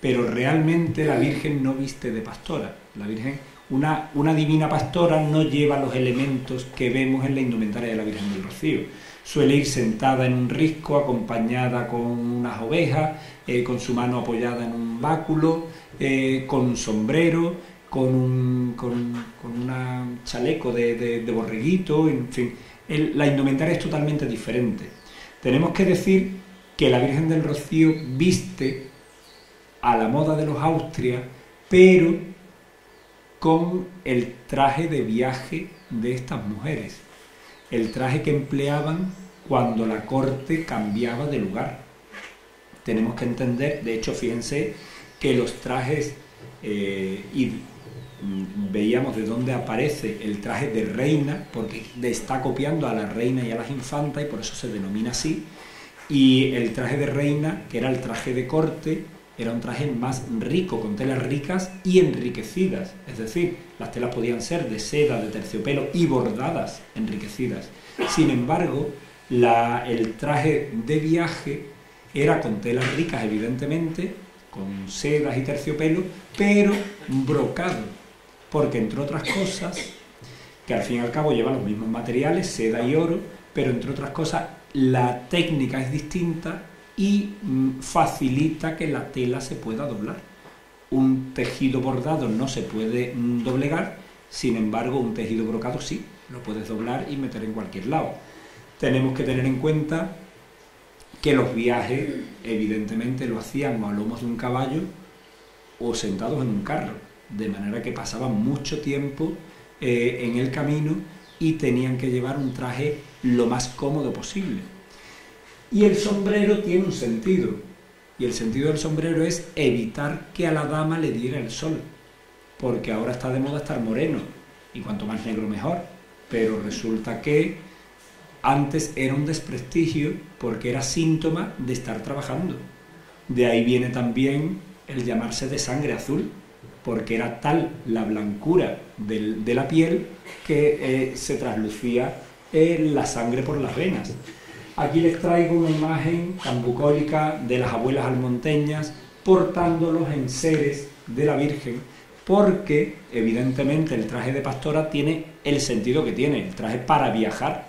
pero realmente la Virgen no viste de pastora. La Virgen, una, una divina pastora no lleva los elementos que vemos en la indumentaria de la Virgen del Rocío. Suele ir sentada en un risco, acompañada con unas ovejas, eh, con su mano apoyada en un báculo, eh, con un sombrero, con un con, chaleco de, borreguito, en fin. la indumentaria es totalmente diferente. Tenemos que decir que la Virgen del Rocío viste a la moda de los Austrias, pero con el traje de viaje de estas mujeres, el traje que empleaban cuando la corte cambiaba de lugar. Tenemos que entender, de hecho, fíjense que los trajes, eh, y mm, veíamos de dónde aparece el traje de reina, porque está copiando a la reina y a las infantas y por eso se denomina así, y el traje de reina, que era el traje de corte, era un traje más rico, con telas ricas y enriquecidas. Es decir, las telas podían ser de seda, de terciopelo y bordadas, enriquecidas. Sin embargo, el traje de viaje era con telas ricas, evidentemente, con sedas y terciopelo, pero brocado, porque entre otras cosas, que al fin y al cabo llevan los mismos materiales, seda y oro, pero entre otras cosas la técnica es distinta y mm, facilita que la tela se pueda doblar. Un tejido bordado no se puede mm, doblegar, sin embargo un tejido brocado sí, lo puedes doblar y meter en cualquier lado. Tenemos que tener en cuenta que los viajes evidentemente lo hacían a lomos de un caballo o sentados en un carro, de manera que pasaban mucho tiempo eh, en el camino y tenían que llevar un traje lo más cómodo posible y el sombrero tiene un sentido. Y el sentido del sombrero es evitar que a la dama le diera el sol. Porque ahora está de moda estar moreno. Y cuanto más negro mejor. Pero resulta que antes era un desprestigio porque era síntoma de estar trabajando. De ahí viene también el llamarse de sangre azul, porque era tal la blancura de la piel que eh, se traslucía la sangre por las venas. Aquí les traigo una imagen tan bucólica de las abuelas almonteñas portando los enseres de la Virgen, porque evidentemente el traje de pastora tiene el sentido que tiene, el traje para viajar.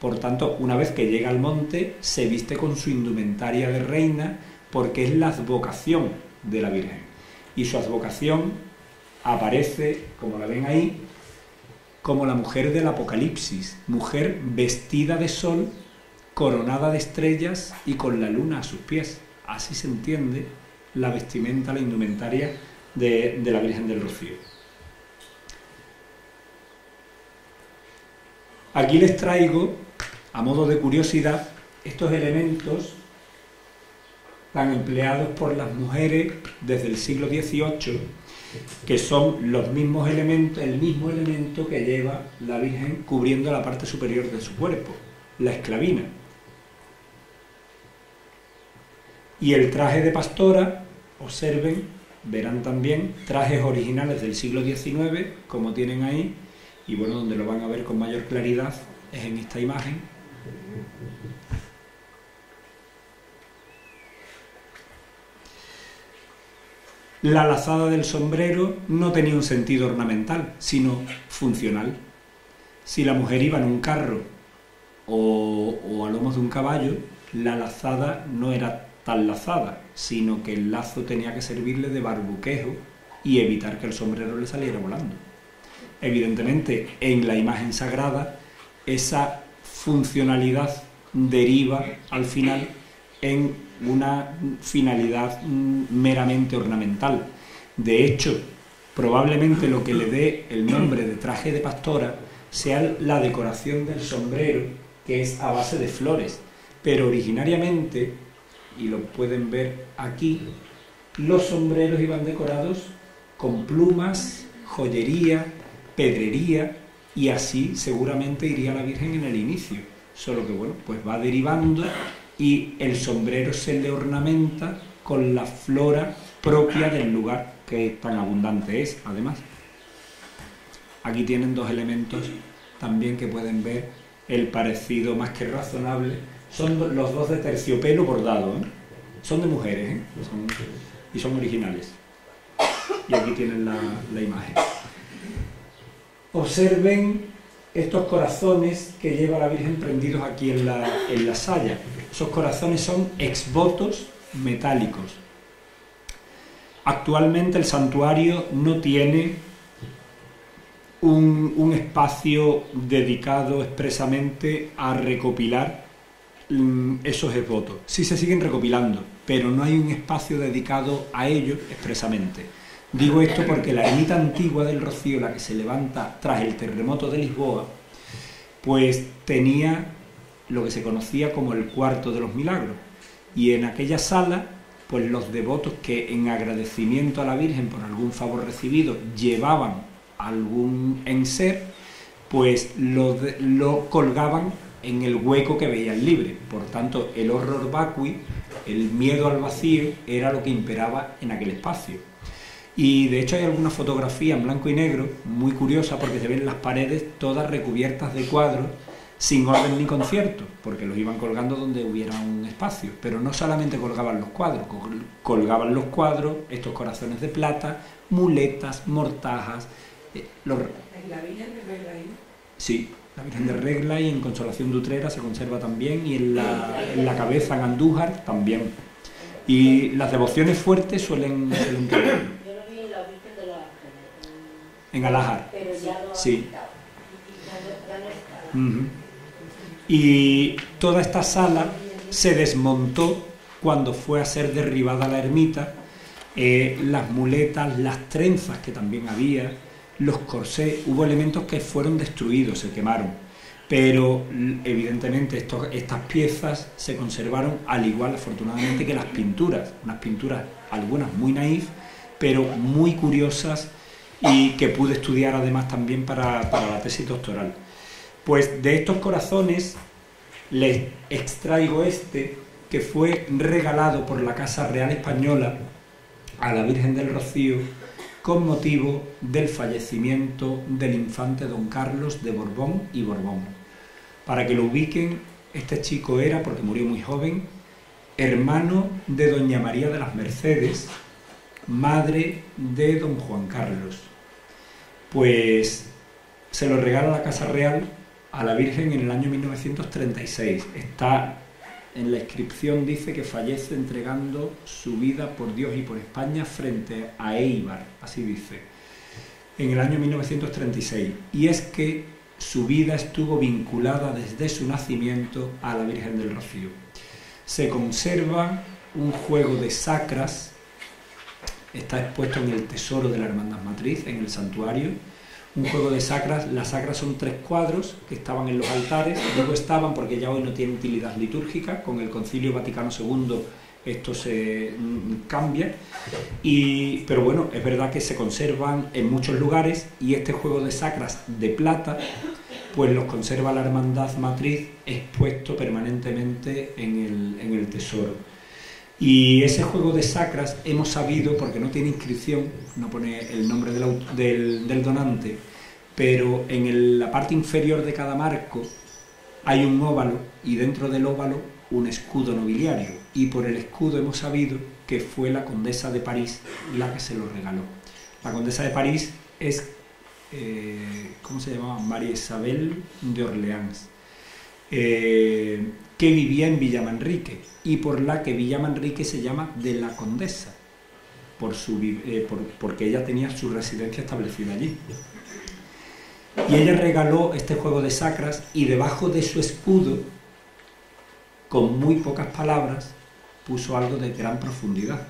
Por tanto, una vez que llega al monte, se viste con su indumentaria de reina, porque es la advocación de la Virgen. Y su advocación aparece, como la ven ahí, como la mujer del Apocalipsis, mujer vestida de sol coronada de estrellas y con la luna a sus pies. Así se entiende la vestimenta, la indumentaria de, la Virgen del Rocío. Aquí les traigo, a modo de curiosidad, estos elementos tan empleados por las mujeres desde el siglo XVIII, que son los mismos elementos, el mismo elemento que lleva la Virgen cubriendo la parte superior de su cuerpo, la esclavina. Y el traje de pastora, observen, verán también trajes originales del siglo XIX, como tienen ahí, y bueno, donde lo van a ver con mayor claridad es en esta imagen. La lazada del sombrero no tenía un sentido ornamental, sino funcional. Si la mujer iba en un carro o, a lomos de un caballo, la lazada no era tan lazada, sino que el lazo tenía que servirle de barbuquejo y evitar que el sombrero le saliera volando. Evidentemente, en la imagen sagrada, esa funcionalidad deriva al final en una finalidad meramente ornamental. De hecho, probablemente lo que le dé el nombre de traje de pastora sea la decoración del sombrero, que es a base de flores. Pero originariamente, y lo pueden ver aquí, los sombreros iban decorados con plumas, joyería, pedrería, y así seguramente iría la Virgen en el inicio. Solo que bueno, pues va derivando y el sombrero se le ornamenta con la flora propia del lugar que tan abundante es, además. Aquí tienen dos elementos también que pueden ver el parecido más que razonable. Son los dos de terciopelo bordado, ¿eh? son de mujeres ¿eh? y son originales. Y aquí tienen la, la imagen. Observen estos corazones que lleva la Virgen prendidos aquí en la, en la saya. Esos corazones son exvotos metálicos. Actualmente el santuario no tiene un, un espacio dedicado expresamente a recopilar esos exvotos. Sí se siguen recopilando, pero no hay un espacio dedicado a ellos expresamente. Digo esto porque la ermita antigua del Rocío, la que se levanta tras el terremoto de Lisboa, pues tenía lo que se conocía como el cuarto de los milagros. Y en aquella sala, pues los devotos que en agradecimiento a la Virgen por algún favor recibido llevaban algún enser, pues lo, lo colgaban en el hueco que veían libre. Por tanto, el horror vacui, el miedo al vacío, era lo que imperaba en aquel espacio. Y de hecho hay alguna fotografía en blanco y negro muy curiosa porque se ven las paredes todas recubiertas de cuadros sin orden ni concierto, porque los iban colgando donde hubiera un espacio. Pero no solamente colgaban los cuadros, colgaban los cuadros, estos corazones de plata, muletas, mortajas. Eh, ¿La Virgen de Regla ahí? Sí, la Virgen de Regla y en Consolación de Utrera se conserva también y en la, en la cabeza en Andújar también. Y las devociones fuertes suelen, suelen en Alajar. sí. Y toda esta sala se desmontó cuando fue a ser derribada la ermita. Eh, las muletas, las trenzas que también había, los corsés, hubo elementos que fueron destruidos, se quemaron. Pero evidentemente estas piezas se conservaron al igual, afortunadamente, que las pinturas. Unas pinturas, algunas muy naif, pero muy curiosas y que pude estudiar además también para, la tesis doctoral. Pues de estos corazones les extraigo este que fue regalado por la Casa Real Española a la Virgen del Rocío con motivo del fallecimiento del infante don Carlos de Borbón y Borbón. Para que lo ubiquen, este chico era, porque murió muy joven, hermano de doña María de las Mercedes, madre de don Juan Carlos pues se lo regala la Casa Real a la Virgen en el año 1936. Está en la inscripción dice que fallece entregando su vida por Dios y por España frente a Eibar, así dice, en el año 1936. Y es que su vida estuvo vinculada desde su nacimiento a la Virgen del Rocío. Se conserva un juego de sacras está expuesto en el tesoro de la Hermandad Matriz, en el santuario. Un juego de sacras, las sacras son tres cuadros que estaban en los altares, luego estaban porque ya hoy no tiene utilidad litúrgica, con el Concilio Vaticano II esto se mm, cambia, y, pero bueno, es verdad que se conservan en muchos lugares y este juego de sacras de plata pues los conserva la Hermandad Matriz expuesto permanentemente en el, en el tesoro. Y ese juego de sacras hemos sabido, porque no tiene inscripción, no pone el nombre del, donante, pero en la parte inferior de cada marco hay un óvalo y dentro del óvalo un escudo nobiliario. Y por el escudo hemos sabido que fue la condesa de París la que se lo regaló. La condesa de París es, eh, ¿cómo se llamaba? María Isabel de Orleans, eh, que vivía en Villamanrique y por la que Villamanrique se llama de la condesa, por su, eh, porque ella tenía su residencia establecida allí. Y ella regaló este juego de sacras y debajo de su escudo, con muy pocas palabras, puso algo de gran profundidad,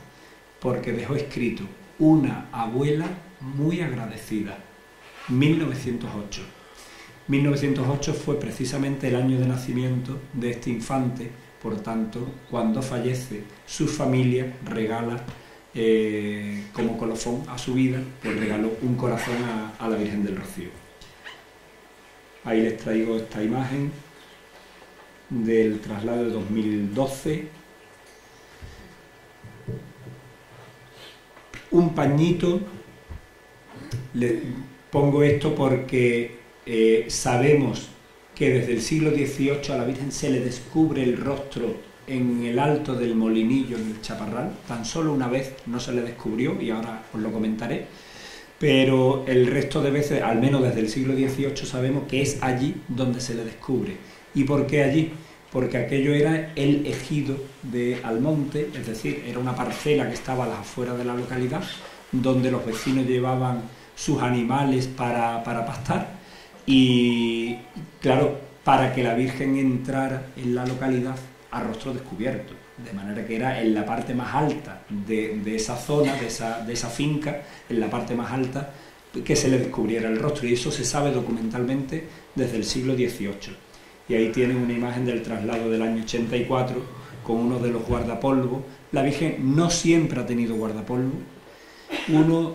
porque dejó escrito una abuela muy agradecida, 1908. 1908 fue precisamente el año de nacimiento de este infante, por tanto, cuando fallece, su familia regala eh, como colofón a su vida, pues regaló un corazón a la Virgen del Rocío. Ahí les traigo esta imagen del traslado de 2012. Un pañito, le pongo esto porque eh, sabemos que desde el siglo XVIII a la Virgen se le descubre el rostro en el alto del molinillo, en el chaparral. Tan solo una vez no se le descubrió y ahora os lo comentaré pero el resto de veces, al menos desde el siglo XVIII, sabemos que es allí donde se le descubre. ¿Y por qué allí? Porque aquello era el ejido de Almonte, es decir, era una parcela que estaba a las afueras de la localidad, donde los vecinos llevaban sus animales para, para pastar y, claro, para que la Virgen entrara en la localidad a rostro descubierto de manera que era en la parte más alta de, esa zona, de esa, de esa, finca, en la parte más alta, que se le descubriera el rostro. Y eso se sabe documentalmente desde el siglo XVIII. Y ahí tienen una imagen del traslado del año 84 con uno de los guardapolvos. La Virgen no siempre ha tenido guardapolvo. Uno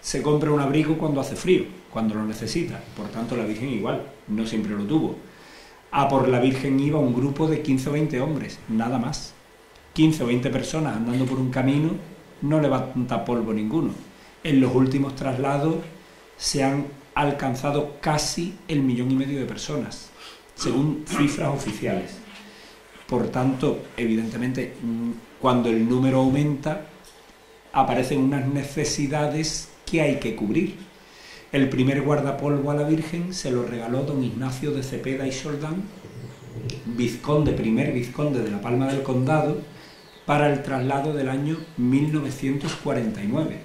se compra un abrigo cuando hace frío, cuando lo necesita. Por tanto, la Virgen igual, no siempre lo tuvo. A por la Virgen iba un grupo de 15 o 20 hombres, nada más. 15 o 20 personas andando por un camino, no levanta polvo ninguno. En los últimos traslados se han alcanzado casi el millón y medio de personas, según cifras oficiales. Por tanto, evidentemente, mm, cuando el número aumenta, aparecen unas necesidades que hay que cubrir. El primer guardapolvo a la Virgen se lo regaló don Ignacio de Cepeda y Soldán, vizconde, primer vizconde de la Palma del Condado, para el traslado del año 1949,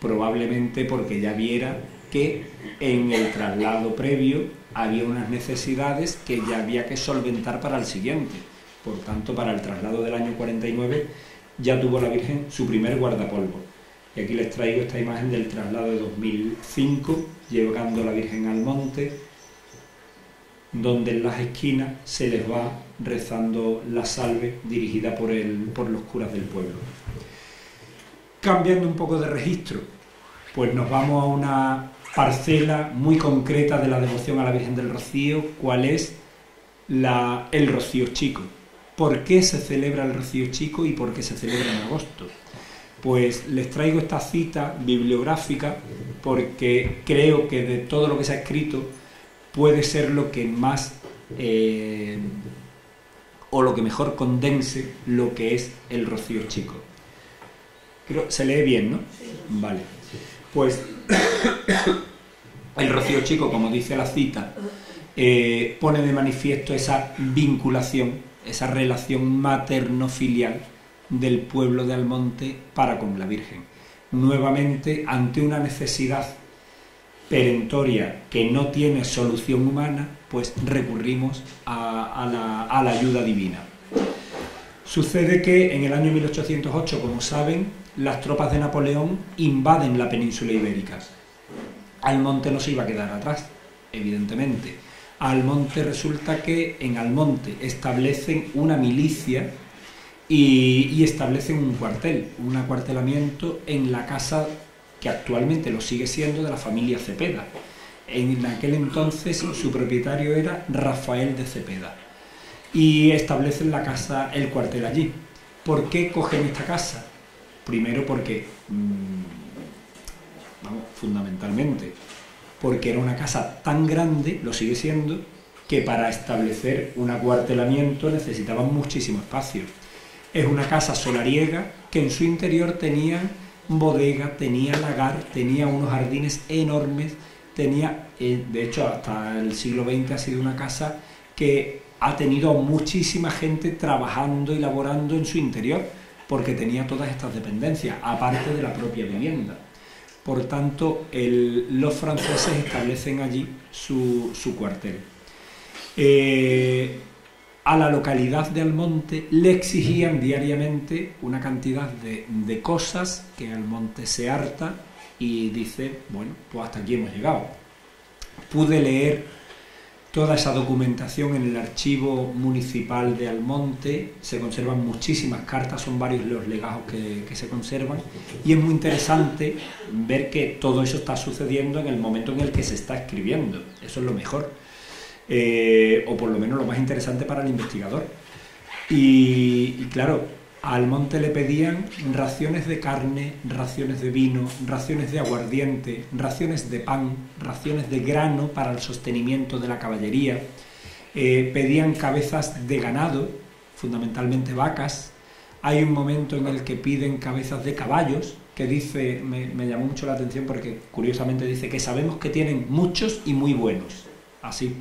probablemente porque ya viera que en el traslado previo había unas necesidades que ya había que solventar para el siguiente. Por tanto, para el traslado del año 49 ya tuvo la Virgen su primer guardapolvo. Y aquí les traigo esta imagen del traslado de 2005, llegando la Virgen al monte, donde en las esquinas se les va rezando la salve dirigida por, el, por los curas del pueblo. Cambiando un poco de registro, pues nos vamos a una parcela muy concreta de la devoción a la Virgen del Rocío, cuál es la, el Rocío Chico. ¿Por qué se celebra el Rocío Chico y por qué se celebra en agosto? Pues les traigo esta cita bibliográfica porque creo que de todo lo que se ha escrito puede ser lo que más eh, o lo que mejor condense lo que es el rocío chico. Creo, se lee bien, ¿no? Vale. Pues el rocío chico, como dice la cita, eh, pone de manifiesto esa vinculación, esa relación materno-filial del pueblo de Almonte para con la Virgen. Nuevamente, ante una necesidad perentoria que no tiene solución humana, pues recurrimos a, la, ayuda divina. Sucede que en el año 1808, como saben, las tropas de Napoleón invaden la península ibérica. Almonte no se iba a quedar atrás, evidentemente. Almonte resulta que en Almonte establecen una milicia y, y, establecen un cuartel, un acuartelamiento en la casa que actualmente lo sigue siendo de la familia Cepeda. En aquel entonces su propietario era Rafael de Cepeda y establecen la casa, el cuartel allí. ¿Por qué cogen esta casa? Primero porque, mm, vamos, fundamentalmente, porque era una casa tan grande, lo sigue siendo, que para establecer un acuartelamiento necesitaban muchísimo espacio. Es una casa solariega que en su interior tenía bodega, tenía lagar, tenía unos jardines enormes, tenía, eh, de hecho hasta el siglo XX ha sido una casa que ha tenido muchísima gente trabajando y laborando en su interior, porque tenía todas estas dependencias, aparte de la propia vivienda. Por tanto, los franceses establecen allí su, cuartel. Eh, a la localidad de Almonte le exigían diariamente una cantidad de, de, cosas que Almonte se harta y dice, bueno, pues hasta aquí hemos llegado. Pude leer toda esa documentación en el archivo municipal de Almonte, se conservan muchísimas cartas, son varios los legajos que, se conservan. Y es muy interesante ver que todo eso está sucediendo en el momento en el que se está escribiendo, eso es lo mejor, eh, o por lo menos lo más interesante para el investigador. y claro, al monte le pedían raciones de carne, raciones de vino, raciones de aguardiente, raciones de pan, raciones de grano para el sostenimiento de la caballería, eh, pedían cabezas de ganado, fundamentalmente vacas. Hay un momento en el que piden cabezas de caballos, que dice, me, me llamó mucho la atención porque curiosamente dice que sabemos que tienen muchos y muy buenos. Así.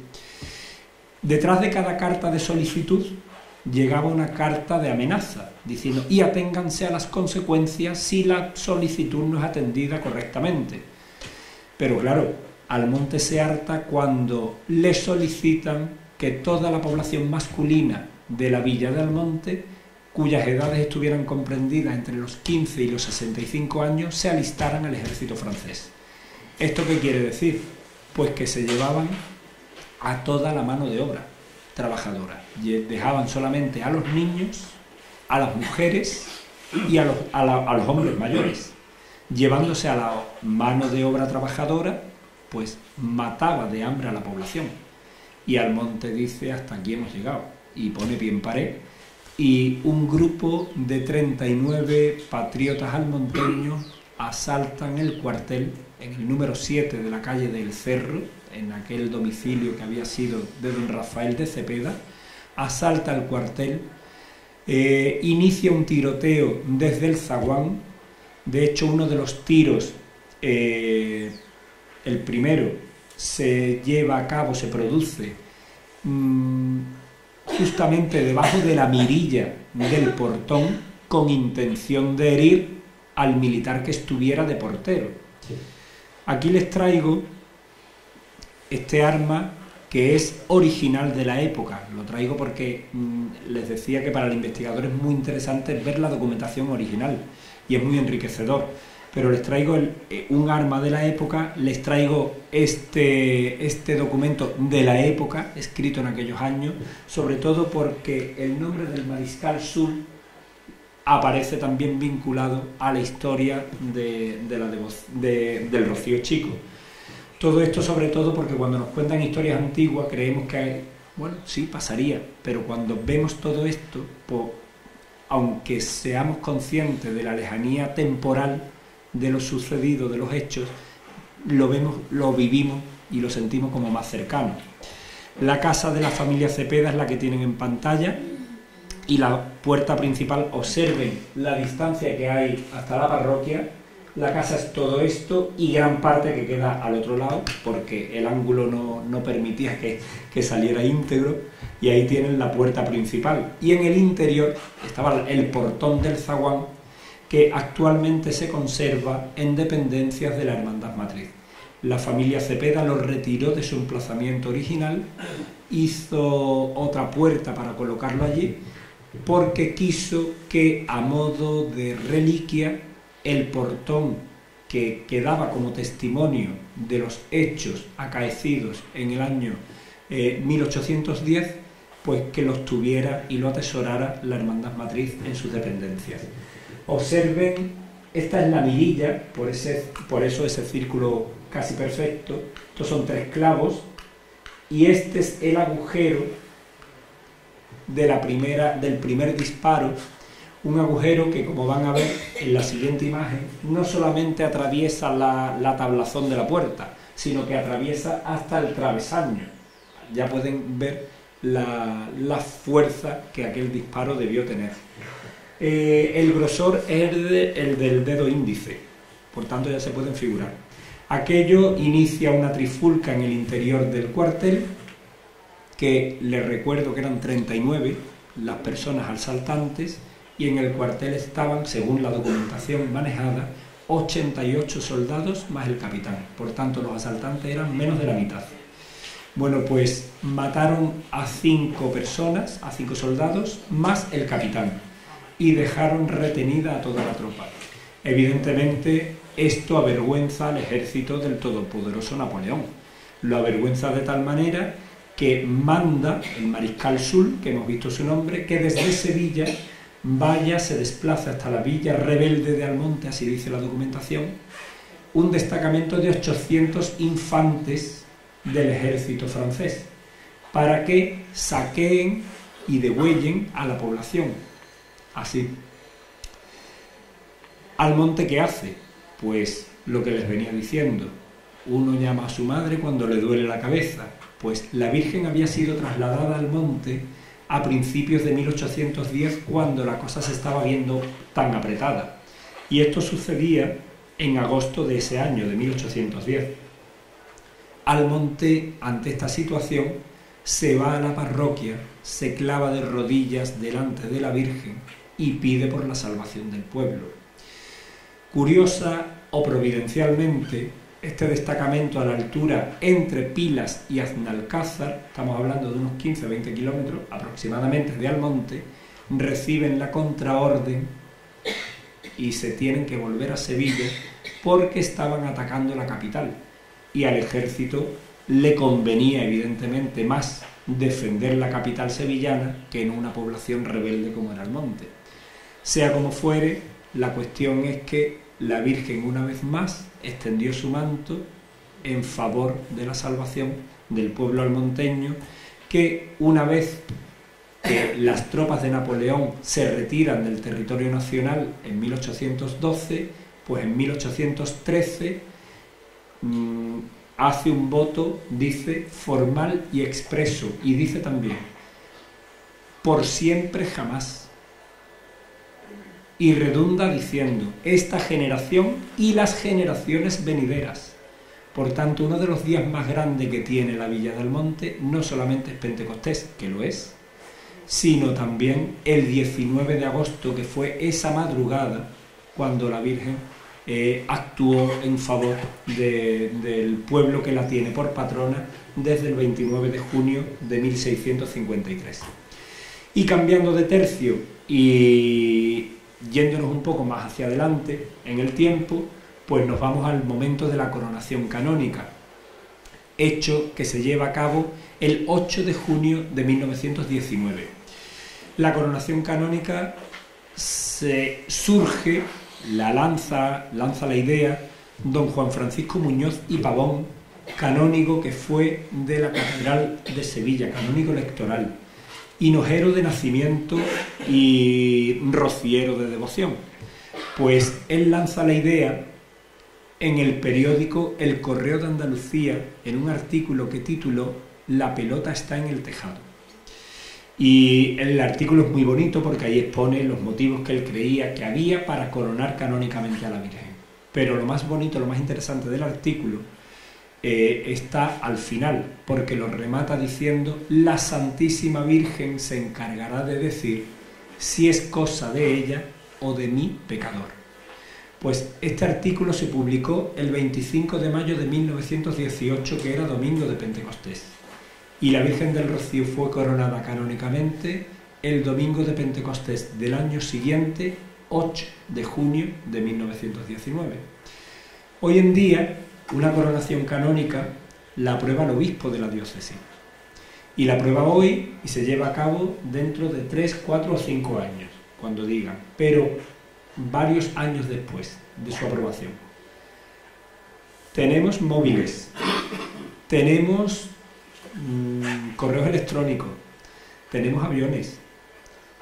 Detrás de cada carta de solicitud llegaba una carta de amenaza diciendo y aténganse a las consecuencias si la solicitud no es atendida correctamente. Pero claro, Almonte se harta cuando le solicitan que toda la población masculina de la villa de Almonte, cuyas edades estuvieran comprendidas entre los 15 y los 65 años, se alistaran al ejército francés. ¿Esto qué quiere decir? Pues que se llevaban a toda la mano de obra trabajadora. Dejaban solamente a los niños, a las mujeres y a los, a, los hombres mayores. Llevándose a la mano de obra trabajadora, pues mataba de hambre a la población. Y Almonte dice, hasta aquí hemos llegado. Y pone pie en pared. Y un grupo de 39 patriotas almonteños asaltan el cuartel en el número 7 de la calle del Cerro, en aquel domicilio que había sido de don Rafael de Cepeda, asalta el cuartel, eh, inicia un tiroteo desde el zaguán, de hecho uno de los tiros, eh, el primero, se lleva a cabo, se produce mm, justamente debajo de la mirilla del portón con intención de herir al militar que estuviera de portero. Aquí les traigo este arma que es original de la época. Lo traigo porque mm, les decía que para el investigador es muy interesante ver la documentación original y es muy enriquecedor. Pero les traigo eh, un arma de la época, les traigo este, este documento de la época, escrito en aquellos años, sobre todo porque el nombre del mariscal Sul aparece también vinculado a la historia de, del Rocío Chico. Todo esto sobre todo porque cuando nos cuentan historias antiguas creemos que, bueno, sí, pasaría, pero cuando vemos todo esto, aunque seamos conscientes de la lejanía temporal de lo sucedido, de los hechos, lo vemos, lo vivimos y lo sentimos como más cercano. La casa de la familia Cepeda es la que tienen en pantalla y la puerta principal, observen la distancia que hay hasta la parroquia, la casa es todo esto y gran parte que queda al otro lado porque el ángulo no, permitía que, que, saliera íntegro y ahí tienen la puerta principal y en el interior estaba el portón del zaguán que actualmente se conserva en dependencias de la Hermandad Matriz. La familia Cepeda lo retiró de su emplazamiento original, hizo otra puerta para colocarlo allí porque quiso que a modo de reliquia el portón que quedaba como testimonio de los hechos acaecidos en el año 1810, eh, pues que los tuviera y lo atesorara la Hermandad Matriz en sus dependencias. Observen, esta es la mirilla, por, ese, por eso ese círculo casi perfecto. Estos son tres clavos y este es el agujero de la primera, del primer disparo un agujero que, como van a ver en la siguiente imagen, no solamente atraviesa la, tablazón de la puerta, sino que atraviesa hasta el travesaño. Ya pueden ver la, fuerza que aquel disparo debió tener. Eh, el grosor es el del dedo índice, por tanto ya se pueden figurar. Aquello inicia una trifulca en el interior del cuartel, que les recuerdo que eran 39 las personas asaltantes, y en el cuartel estaban, según la documentación manejada, 88 soldados más el capitán. Por tanto, los asaltantes eran menos de la mitad. Bueno, pues mataron a cinco personas, a cinco soldados, más el capitán, y dejaron retenida a toda la tropa. Evidentemente, esto avergüenza al ejército del todopoderoso Napoleón. Lo avergüenza de tal manera que manda el mariscal Sul, que hemos visto su nombre, que desde Sevilla vaya, se desplaza hasta la villa rebelde de Almonte, así dice la documentación, un destacamento de 800 infantes del ejército francés, para que saqueen y degüellen a la población. Así. Almonte, ¿qué hace? Pues lo que les venía diciendo. Uno llama a su madre cuando le duele la cabeza. Pues la Virgen había sido trasladada al monte a principios de 1810 cuando la cosa se estaba viendo tan apretada. Y esto sucedía en agosto de ese año, de 1810. Almonte, ante esta situación, se va a la parroquia, se clava de rodillas delante de la Virgen y pide por la salvación del pueblo. Curiosa o providencialmente, este destacamento a la altura entre Pilas y Aznalcázar, estamos hablando de unos 15-20 kilómetros aproximadamente de Almonte, reciben la contraorden y se tienen que volver a Sevilla porque estaban atacando la capital y al ejército le convenía evidentemente más defender la capital sevillana que en una población rebelde como era Almonte. Sea como fuere, la cuestión es que la Virgen una vez más extendió su manto en favor de la salvación del pueblo almonteño que una vez que las tropas de Napoleón se retiran del territorio nacional en 1812, pues en 1813 mm, hace un voto, dice, formal y expreso, y dice también, por siempre jamás y redunda diciendo, esta generación y las generaciones venideras. Por tanto, uno de los días más grandes que tiene la Villa del Monte no solamente es Pentecostés, que lo es, sino también el 19 de agosto, que fue esa madrugada cuando la Virgen eh, actuó en favor del pueblo que la tiene por patrona desde el 29 de junio de 1653. Y cambiando de tercio y yéndonos un poco más hacia adelante en el tiempo, pues nos vamos al momento de la coronación canónica, hecho que se lleva a cabo el 8 de junio de 1919. La coronación canónica se surge, la lanza, lanza la idea don Juan Francisco Muñoz y Pavón, canónigo que fue de la Catedral de Sevilla, canónigo electoral hinojero de nacimiento y rociero de devoción. Pues él lanza la idea en el periódico El Correo de Andalucía en un artículo que tituló La pelota está en el tejado. Y el artículo es muy bonito porque ahí expone los motivos que él creía que había para coronar canónicamente a la Virgen. Pero lo más bonito, lo más interesante del artículo eh, está al final, porque lo remata diciendo, la Santísima Virgen se encargará de decir si es cosa de ella o de mi pecador. Pues este artículo se publicó el 25 de mayo de 1918, que era domingo de Pentecostés. Y la Virgen del Rocío fue coronada canónicamente el domingo de Pentecostés del año siguiente, 8 de junio de 1919. Hoy en día una coronación canónica la aprueba el obispo de la diócesis. Y la aprueba hoy y se lleva a cabo dentro de 3, 4 o 5 años, cuando digan, pero varios años después de su aprobación. Tenemos móviles, tenemos mm, correos electrónicos, tenemos aviones,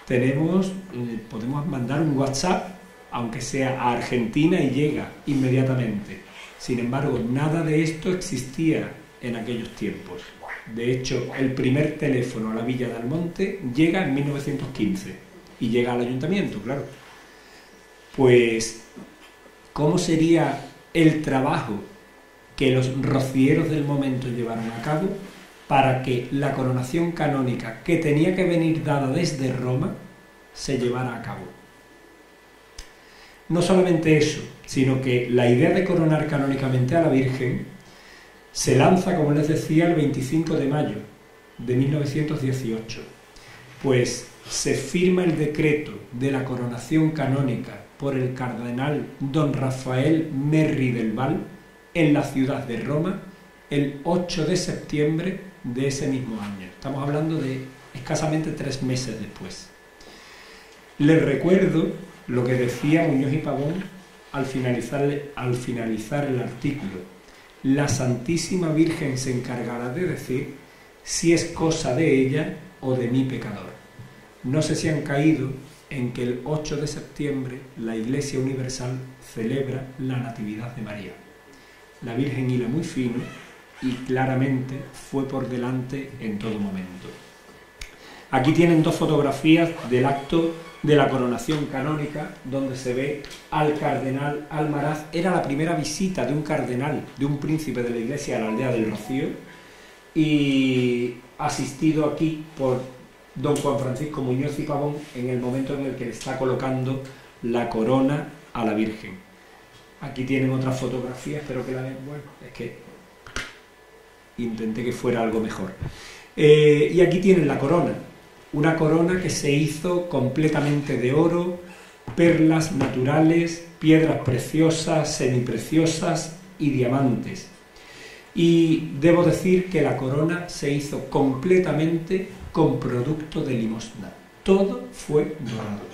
tenemos, eh, podemos mandar un WhatsApp, aunque sea a Argentina y llega inmediatamente. Sin embargo, nada de esto existía en aquellos tiempos. De hecho, el primer teléfono a la Villa de Almonte llega en 1915 y llega al ayuntamiento, claro. Pues, ¿cómo sería el trabajo que los rocieros del momento llevaron a cabo para que la coronación canónica que tenía que venir dada desde Roma se llevara a cabo? No solamente eso, sino que la idea de coronar canónicamente a la Virgen se lanza, como les decía, el 25 de mayo de 1918, pues se firma el decreto de la coronación canónica por el cardenal don Rafael Merri del Val en la ciudad de Roma el 8 de septiembre de ese mismo año. Estamos hablando de escasamente tres meses después. Les recuerdo lo que decía Muñoz y Pavón al finalizar, al finalizar el artículo la Santísima Virgen se encargará de decir si es cosa de ella o de mi pecador. No sé si han caído en que el 8 de septiembre la Iglesia Universal celebra la Natividad de María. La Virgen hila muy fino y claramente fue por delante en todo momento. Aquí tienen dos fotografías del acto de la coronación canónica, donde se ve al cardenal Almaraz. Era la primera visita de un cardenal, de un príncipe de la iglesia a la aldea del Rocío, y asistido aquí por don Juan Francisco Muñoz y Pavón en el momento en el que le está colocando la corona a la Virgen. Aquí tienen otras fotografías, espero que la vean. Bueno, es que intenté que fuera algo mejor. Eh, y aquí tienen la corona una corona que se hizo completamente de oro, perlas naturales, piedras preciosas, semipreciosas y diamantes. Y debo decir que la corona se hizo completamente con producto de limosna. Todo fue dorado.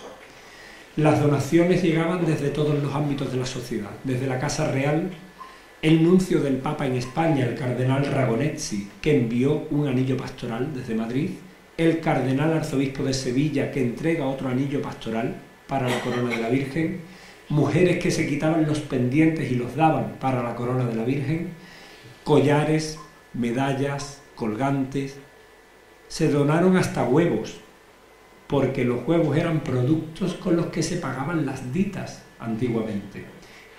Las donaciones llegaban desde todos los ámbitos de la sociedad, desde la Casa Real, el nuncio del Papa en España, el cardenal Ragonezzi, que envió un anillo pastoral desde Madrid, el cardenal arzobispo de Sevilla que entrega otro anillo pastoral para la corona de la Virgen, mujeres que se quitaban los pendientes y los daban para la corona de la Virgen, collares, medallas, colgantes, se donaron hasta huevos, porque los huevos eran productos con los que se pagaban las ditas antiguamente.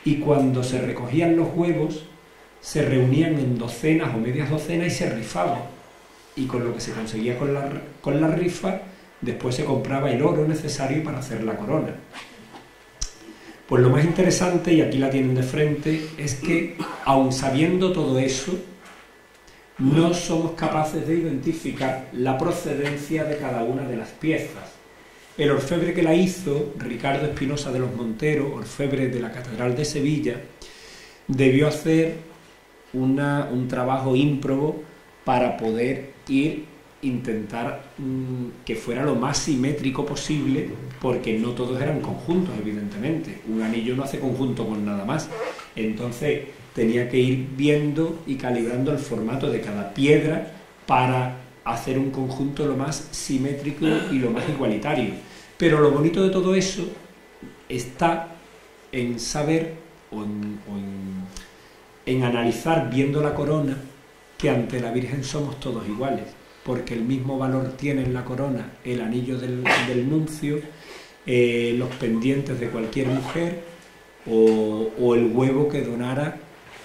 Y cuando se recogían los huevos, se reunían en docenas o medias docenas y se rifaban y con lo que se conseguía con la, con la rifa, después se compraba el oro necesario para hacer la corona. Pues lo más interesante, y aquí la tienen de frente, es que aun sabiendo todo eso, no somos capaces de identificar la procedencia de cada una de las piezas. El orfebre que la hizo, Ricardo Espinosa de los Monteros, orfebre de la Catedral de Sevilla, debió hacer un trabajo ímprobo para poder ir intentar mm, que fuera lo más simétrico posible, porque no todos eran conjuntos, evidentemente. Un anillo no hace conjunto con nada más. Entonces tenía que ir viendo y calibrando el formato de cada piedra para hacer un conjunto lo más simétrico y lo más igualitario. Pero lo bonito de todo eso está en saber o en analizar viendo la corona que ante la Virgen somos todos iguales, porque el mismo valor tiene en la corona el anillo del, nuncio, eh, los pendientes de cualquier mujer o, el huevo que donara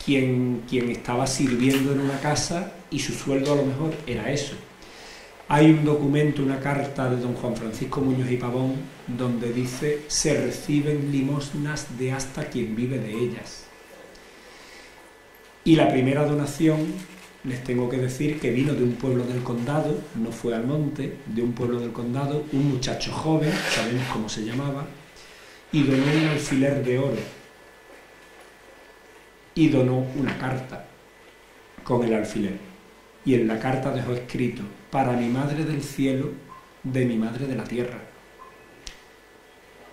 quien, quien estaba sirviendo en una casa y su sueldo a lo mejor era eso. Hay un documento, una carta de don Juan Francisco Muñoz y Pavón, donde dice, se reciben limosnas de hasta quien vive de ellas. Y la primera donación les tengo que decir que vino de un pueblo del condado, no fue al monte, de un pueblo del condado, un muchacho joven, sabemos cómo se llamaba, y donó un alfiler de oro y donó una carta con el alfiler. Y en la carta dejó escrito, para mi madre del cielo, de mi madre de la tierra.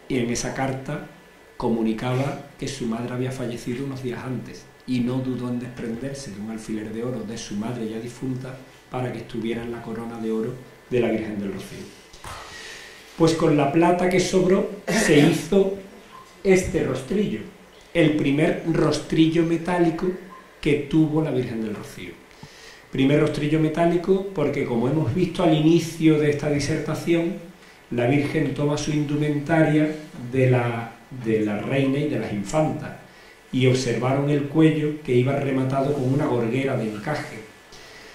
Y en esa carta comunicaba que su madre había fallecido unos días antes y no dudó en desprenderse de un alfiler de oro de su madre ya difunta para que estuviera en la corona de oro de la Virgen del Rocío. Pues con la plata que sobró se hizo este rostrillo, el primer rostrillo metálico que tuvo la Virgen del Rocío. Primer rostrillo metálico porque como hemos visto al inicio de esta disertación, la Virgen toma su indumentaria de la, de la reina y de las infantas y observaron el cuello que iba rematado con una gorguera de encaje.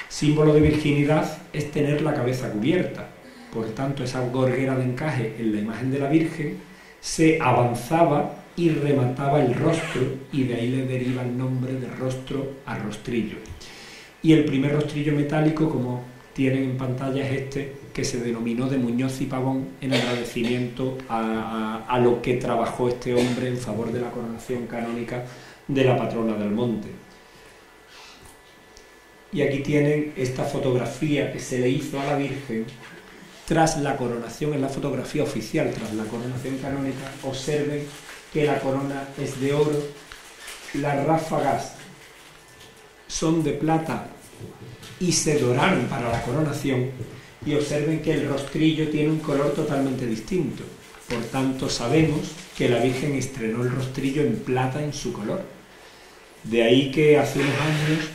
Símbolo de virginidad es tener la cabeza cubierta. Por tanto, esa gorguera de encaje en la imagen de la Virgen se avanzaba y remataba el rostro y de ahí le deriva el nombre de rostro a rostrillo. Y el primer rostrillo metálico, como tienen en pantalla, es este, que se denominó de Muñoz y Pavón en agradecimiento a, lo que trabajó este hombre en favor de la coronación canónica de la patrona del monte. Y aquí tienen esta fotografía que se le hizo a la Virgen tras la coronación, en la fotografía oficial, tras la coronación canónica, observen que la corona es de oro, las ráfagas son de plata y se doraron para la coronación y observen que el rostrillo tiene un color totalmente distinto. Por tanto, sabemos que la Virgen estrenó el rostrillo en plata en su color. De ahí que hace unos años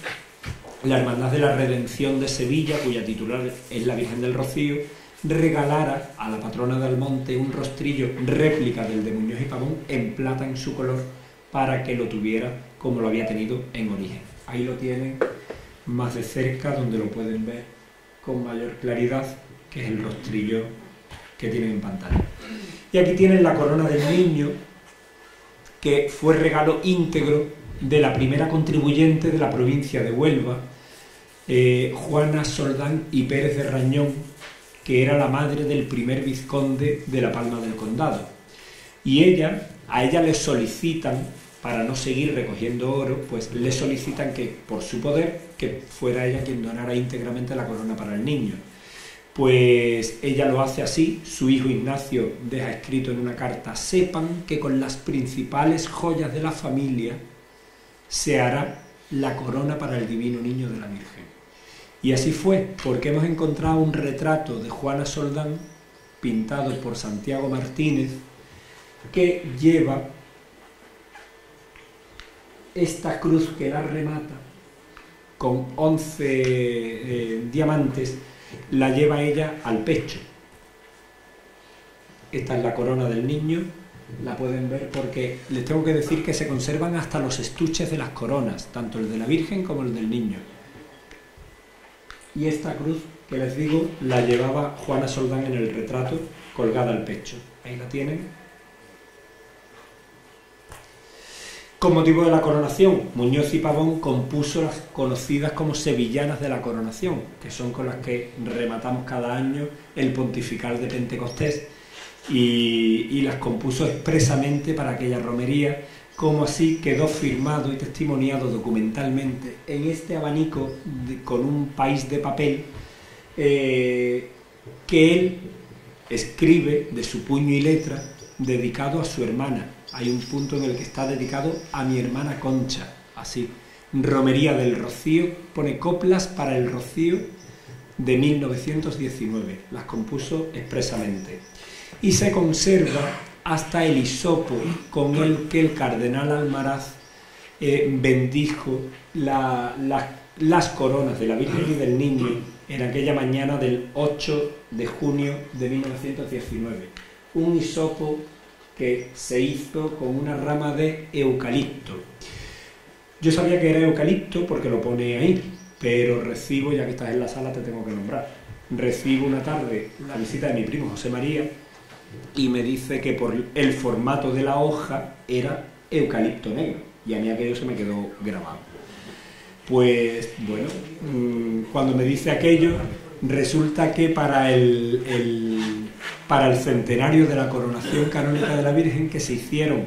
la Hermandad de la Redención de Sevilla, cuya titular es la Virgen del Rocío, regalara a la patrona del monte un rostrillo réplica del de Muñoz y Pavón en plata en su color para que lo tuviera como lo había tenido en origen. Ahí lo tienen más de cerca donde lo pueden ver con mayor claridad, que es el rostrillo que tienen en pantalla. Y aquí tienen la corona del niño, que fue regalo íntegro de la primera contribuyente de la provincia de Huelva, eh, Juana Soldán y Pérez de Rañón, que era la madre del primer vizconde de la Palma del Condado. Y ella, a ella le solicitan, para no seguir recogiendo oro, pues le solicitan que, por su poder, que fuera ella quien donara íntegramente la corona para el niño. Pues ella lo hace así, su hijo Ignacio deja escrito en una carta, sepan que con las principales joyas de la familia se hará la corona para el divino niño de la Virgen. Y así fue, porque hemos encontrado un retrato de Juana Soldán, pintado por Santiago Martínez, que lleva esta cruz que la remata con 11 eh, diamantes, la lleva ella al pecho. Esta es la corona del niño, la pueden ver porque les tengo que decir que se conservan hasta los estuches de las coronas, tanto el de la Virgen como el del niño. Y esta cruz que les digo la llevaba Juana Soldán en el retrato colgada al pecho. Ahí la tienen. Con motivo de la coronación, Muñoz y Pavón compuso las conocidas como sevillanas de la coronación, que son con las que rematamos cada año el pontifical de Pentecostés, y, las compuso expresamente para aquella romería, como así quedó firmado y testimoniado documentalmente en este abanico con un país de papel eh, que él escribe de su puño y letra dedicado a su hermana, hay un punto en el que está dedicado a mi hermana Concha, así. Romería del Rocío pone coplas para el Rocío de 1919, las compuso expresamente. Y se conserva hasta el hisopo con el que el cardenal Almaraz eh, bendijo las coronas de la Virgen y del Niño en aquella mañana del 8 de junio de 1919. Un hisopo que se hizo con una rama de eucalipto. Yo sabía que era eucalipto porque lo pone ahí, pero recibo, ya que estás en la sala te tengo que nombrar, recibo una tarde la visita de mi primo José María y me dice que por el formato de la hoja era eucalipto negro y a mí aquello se me quedó grabado. Pues bueno, mm, cuando me dice aquello, resulta que para el para el centenario de la coronación canónica de la Virgen que se hicieron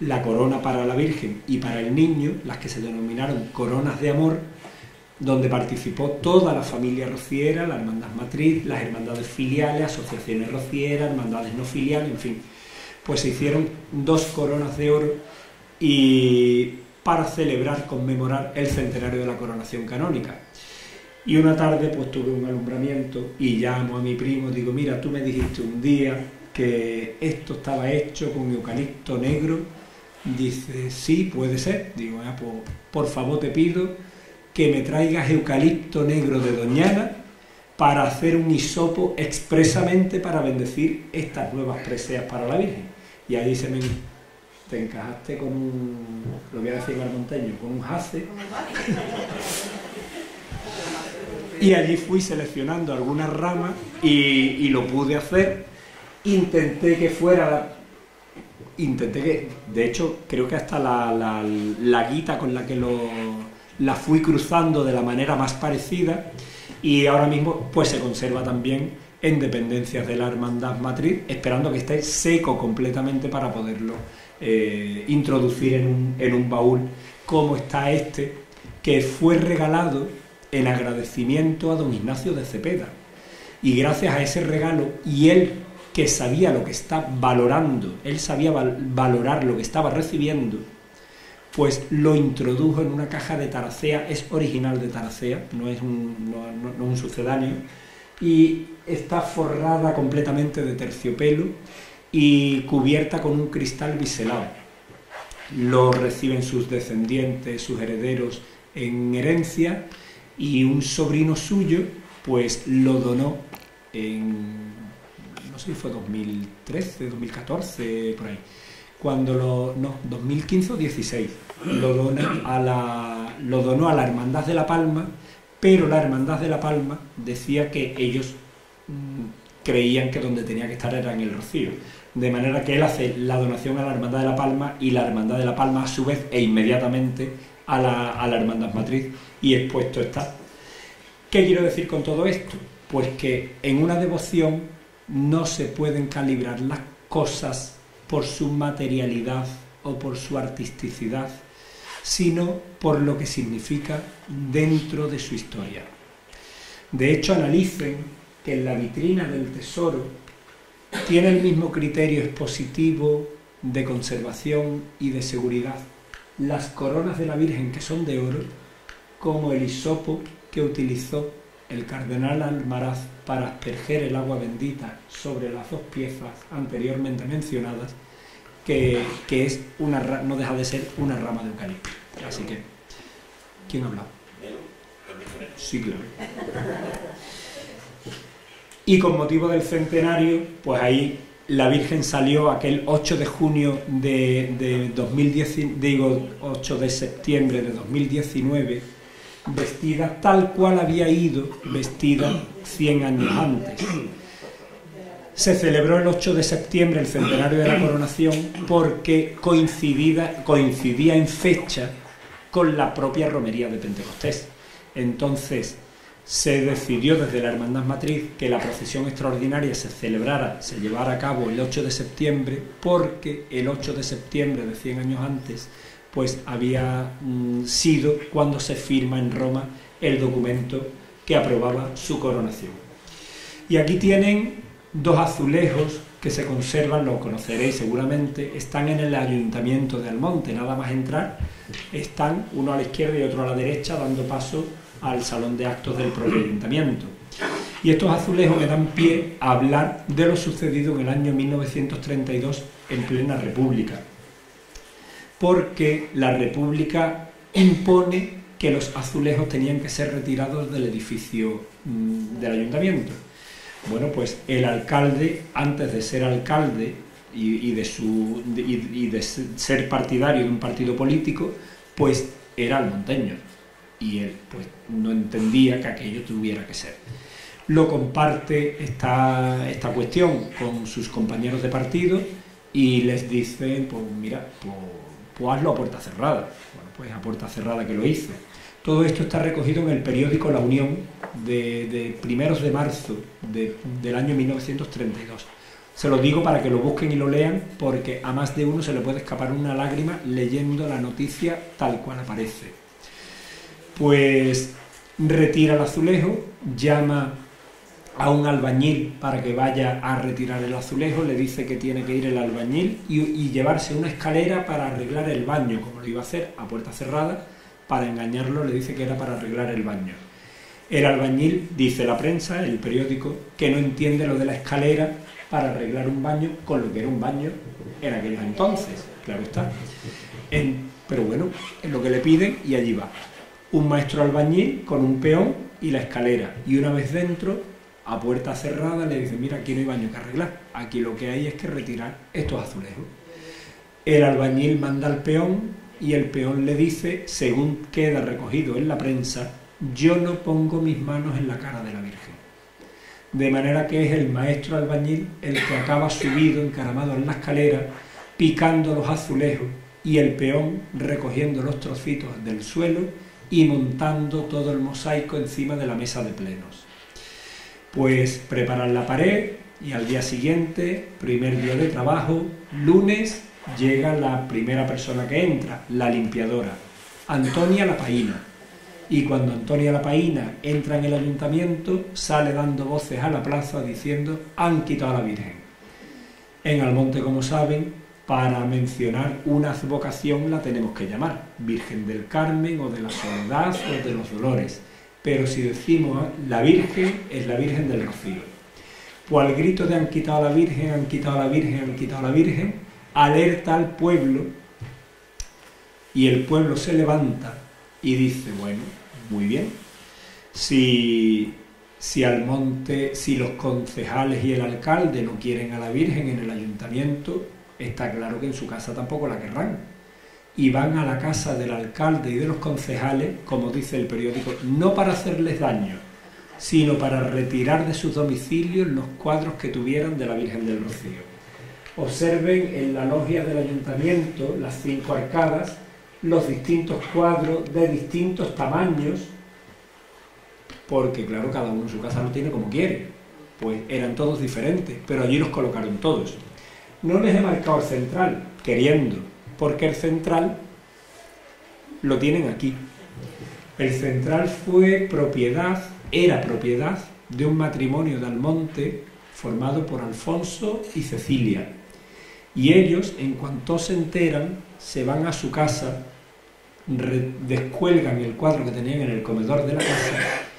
la corona para la Virgen y para el niño, las que se denominaron coronas de amor, donde participó toda la familia rociera, la hermandad matriz, las hermandades filiales, asociaciones rocieras, hermandades no filiales, en fin. Pues se hicieron dos coronas de oro y para celebrar, conmemorar el centenario de la coronación canónica. Y una tarde pues tuve un alumbramiento y llamo a mi primo, digo, mira, tú me dijiste un día que esto estaba hecho con eucalipto negro. Dice, sí, puede ser. Digo, ah, pues, por favor te pido que me traigas eucalipto negro de Doñana para hacer un hisopo expresamente para bendecir estas nuevas preseas para la Virgen. Y ahí se me te encajaste con un, lo voy a decir al monteño, con un jace. Y allí fui seleccionando algunas ramas y, lo pude hacer. Intenté que fuera, intenté que, de hecho, creo que hasta la, la, guita con la que lo, la fui cruzando de la manera más parecida y ahora mismo pues se conserva también en dependencias de la hermandad matriz, esperando que esté seco completamente para poderlo eh, introducir en un, en un baúl, como está este, que fue regalado en agradecimiento a don Ignacio de Cepeda. Y gracias a ese regalo, y él que sabía lo que está valorando, él sabía valorar lo que estaba recibiendo, pues lo introdujo en una caja de Taracea, es original de Taracea, no es un, no, un sucedáneo, y está forrada completamente de terciopelo y cubierta con un cristal biselado. Lo reciben sus descendientes, sus herederos en herencia y un sobrino suyo pues lo donó en, no sé si fue 2013, 2014, por ahí cuando lo, no, 2015 o 16, lo, dona a la, lo donó a la Hermandad de La Palma, pero la Hermandad de La Palma decía que ellos mm, creían que donde tenía que estar era en el Rocío. De manera que él hace la donación a la Hermandad de La Palma y la Hermandad de La Palma a su vez e inmediatamente a la, a la Hermandad Matriz y expuesto está. ¿Qué quiero decir con todo esto? Pues que en una devoción no se pueden calibrar las cosas por su materialidad o por su artisticidad, sino por lo que significa dentro de su historia. De hecho, analicen que en la vitrina del tesoro tiene el mismo criterio expositivo de conservación y de seguridad las coronas de la Virgen que son de oro, como el hisopo que utilizó el cardenal Almaraz para asperger el agua bendita sobre las dos piezas anteriormente mencionadas, que, es una, no deja de ser una rama de eucalipto. Así que, ¿quién ha hablado? Sí, claro. Y con motivo del centenario, pues ahí la Virgen salió aquel 8 de junio de, de 2010, digo 8 de septiembre de 2019 vestida tal cual había ido vestida 100 años antes. Se celebró el 8 de septiembre el centenario de la coronación porque coincidía, coincidía en fecha con la propia romería de Pentecostés. Entonces se decidió desde la Hermandad Matriz que la procesión extraordinaria se celebrara, se llevara a cabo el 8 de septiembre porque el 8 de septiembre de 100 años antes pues había mm, sido cuando se firma en Roma el documento que aprobaba su coronación. Y aquí tienen dos azulejos que se conservan, lo conoceréis seguramente, están en el ayuntamiento de Almonte, nada más entrar, están uno a la izquierda y otro a la derecha dando paso al salón de actos del propio ayuntamiento. Y estos azulejos me dan pie a hablar de lo sucedido en el año 1932 en plena República porque la República impone que los azulejos tenían que ser retirados del edificio mm, del ayuntamiento. Bueno, pues el alcalde, antes de ser alcalde y, de, su, y, de ser partidario de un partido político, pues era almonteño. Y él pues, no entendía que aquello tuviera que ser. Lo comparte esta, esta cuestión con sus compañeros de partido y les dice, pues mira, pues pues hazlo a puerta cerrada. Bueno, pues a puerta cerrada que lo hizo. Todo esto está recogido en el periódico La Unión de, primeros de marzo del año 1932. Se lo digo para que lo busquen y lo lean, porque a más de uno se le puede escapar una lágrima leyendo la noticia tal cual aparece. Pues retira el azulejo, llama a un albañil para que vaya a retirar el azulejo, le dice que tiene que ir el albañil y, llevarse una escalera para arreglar el baño, como lo iba a hacer a puerta cerrada, para engañarlo le dice que era para arreglar el baño. El albañil, dice la prensa, el periódico, que no entiende lo de la escalera para arreglar un baño con lo que era un baño en aquellos entonces, claro está. pero bueno, es lo que le piden y allí va. Un maestro albañil con un peón y la escalera. Y una vez dentro, a puerta cerrada, le dice, mira, aquí no hay baño que arreglar. Aquí lo que hay es que retirar estos azulejos. El albañil manda al peón y el peón le dice, según queda recogido en la prensa, yo no pongo mis manos en la cara de la Virgen. De manera que es el maestro albañil el que acaba subido, encaramado en la escalera, picando los azulejos y el peón recogiendo los trocitos del suelo y montando todo el mosaico encima de la mesa de plenos. Pues preparan la pared y al día siguiente, primer día de trabajo, lunes, llega la primera persona que entra, la limpiadora, Antonia La Paína. Y cuando Antonia La Paína entra en el ayuntamiento, sale dando voces a la plaza diciendo, han quitado a la Virgen. En Almonte, como saben, para mencionar una advocación la tenemos que llamar Virgen del Carmen o de la Soledad o de los Dolores. Pero si decimos la Virgen, es la Virgen del Rocío. Pues al grito de han quitado a la Virgen, han quitado a la Virgen, han quitado a la Virgen, alerta al pueblo y el pueblo se levanta y dice, bueno, muy bien, si, si al monte, si los concejales y el alcalde no quieren a la Virgen en el ayuntamiento, está claro que en su casa tampoco la querrán. Y van a la casa del alcalde y de los concejales, como dice el periódico, no para hacerles daño, sino para retirar de sus domicilios los cuadros que tuvieran de la Virgen del Rocío. Observen en la logia del ayuntamiento, las cinco arcadas, los distintos cuadros de distintos tamaños, porque claro, cada uno en su casa lo tiene como quiere. Pues eran todos diferentes, pero allí los colocaron todos. No les he marcado el central, queriendo, porque el central lo tienen aquí. El central fue propiedad, era propiedad de un matrimonio de Almonte formado por Alfonso y Cecilia. Y ellos, en cuanto se enteran, se van a su casa, descuelgan el cuadro que tenían en el comedor de la casa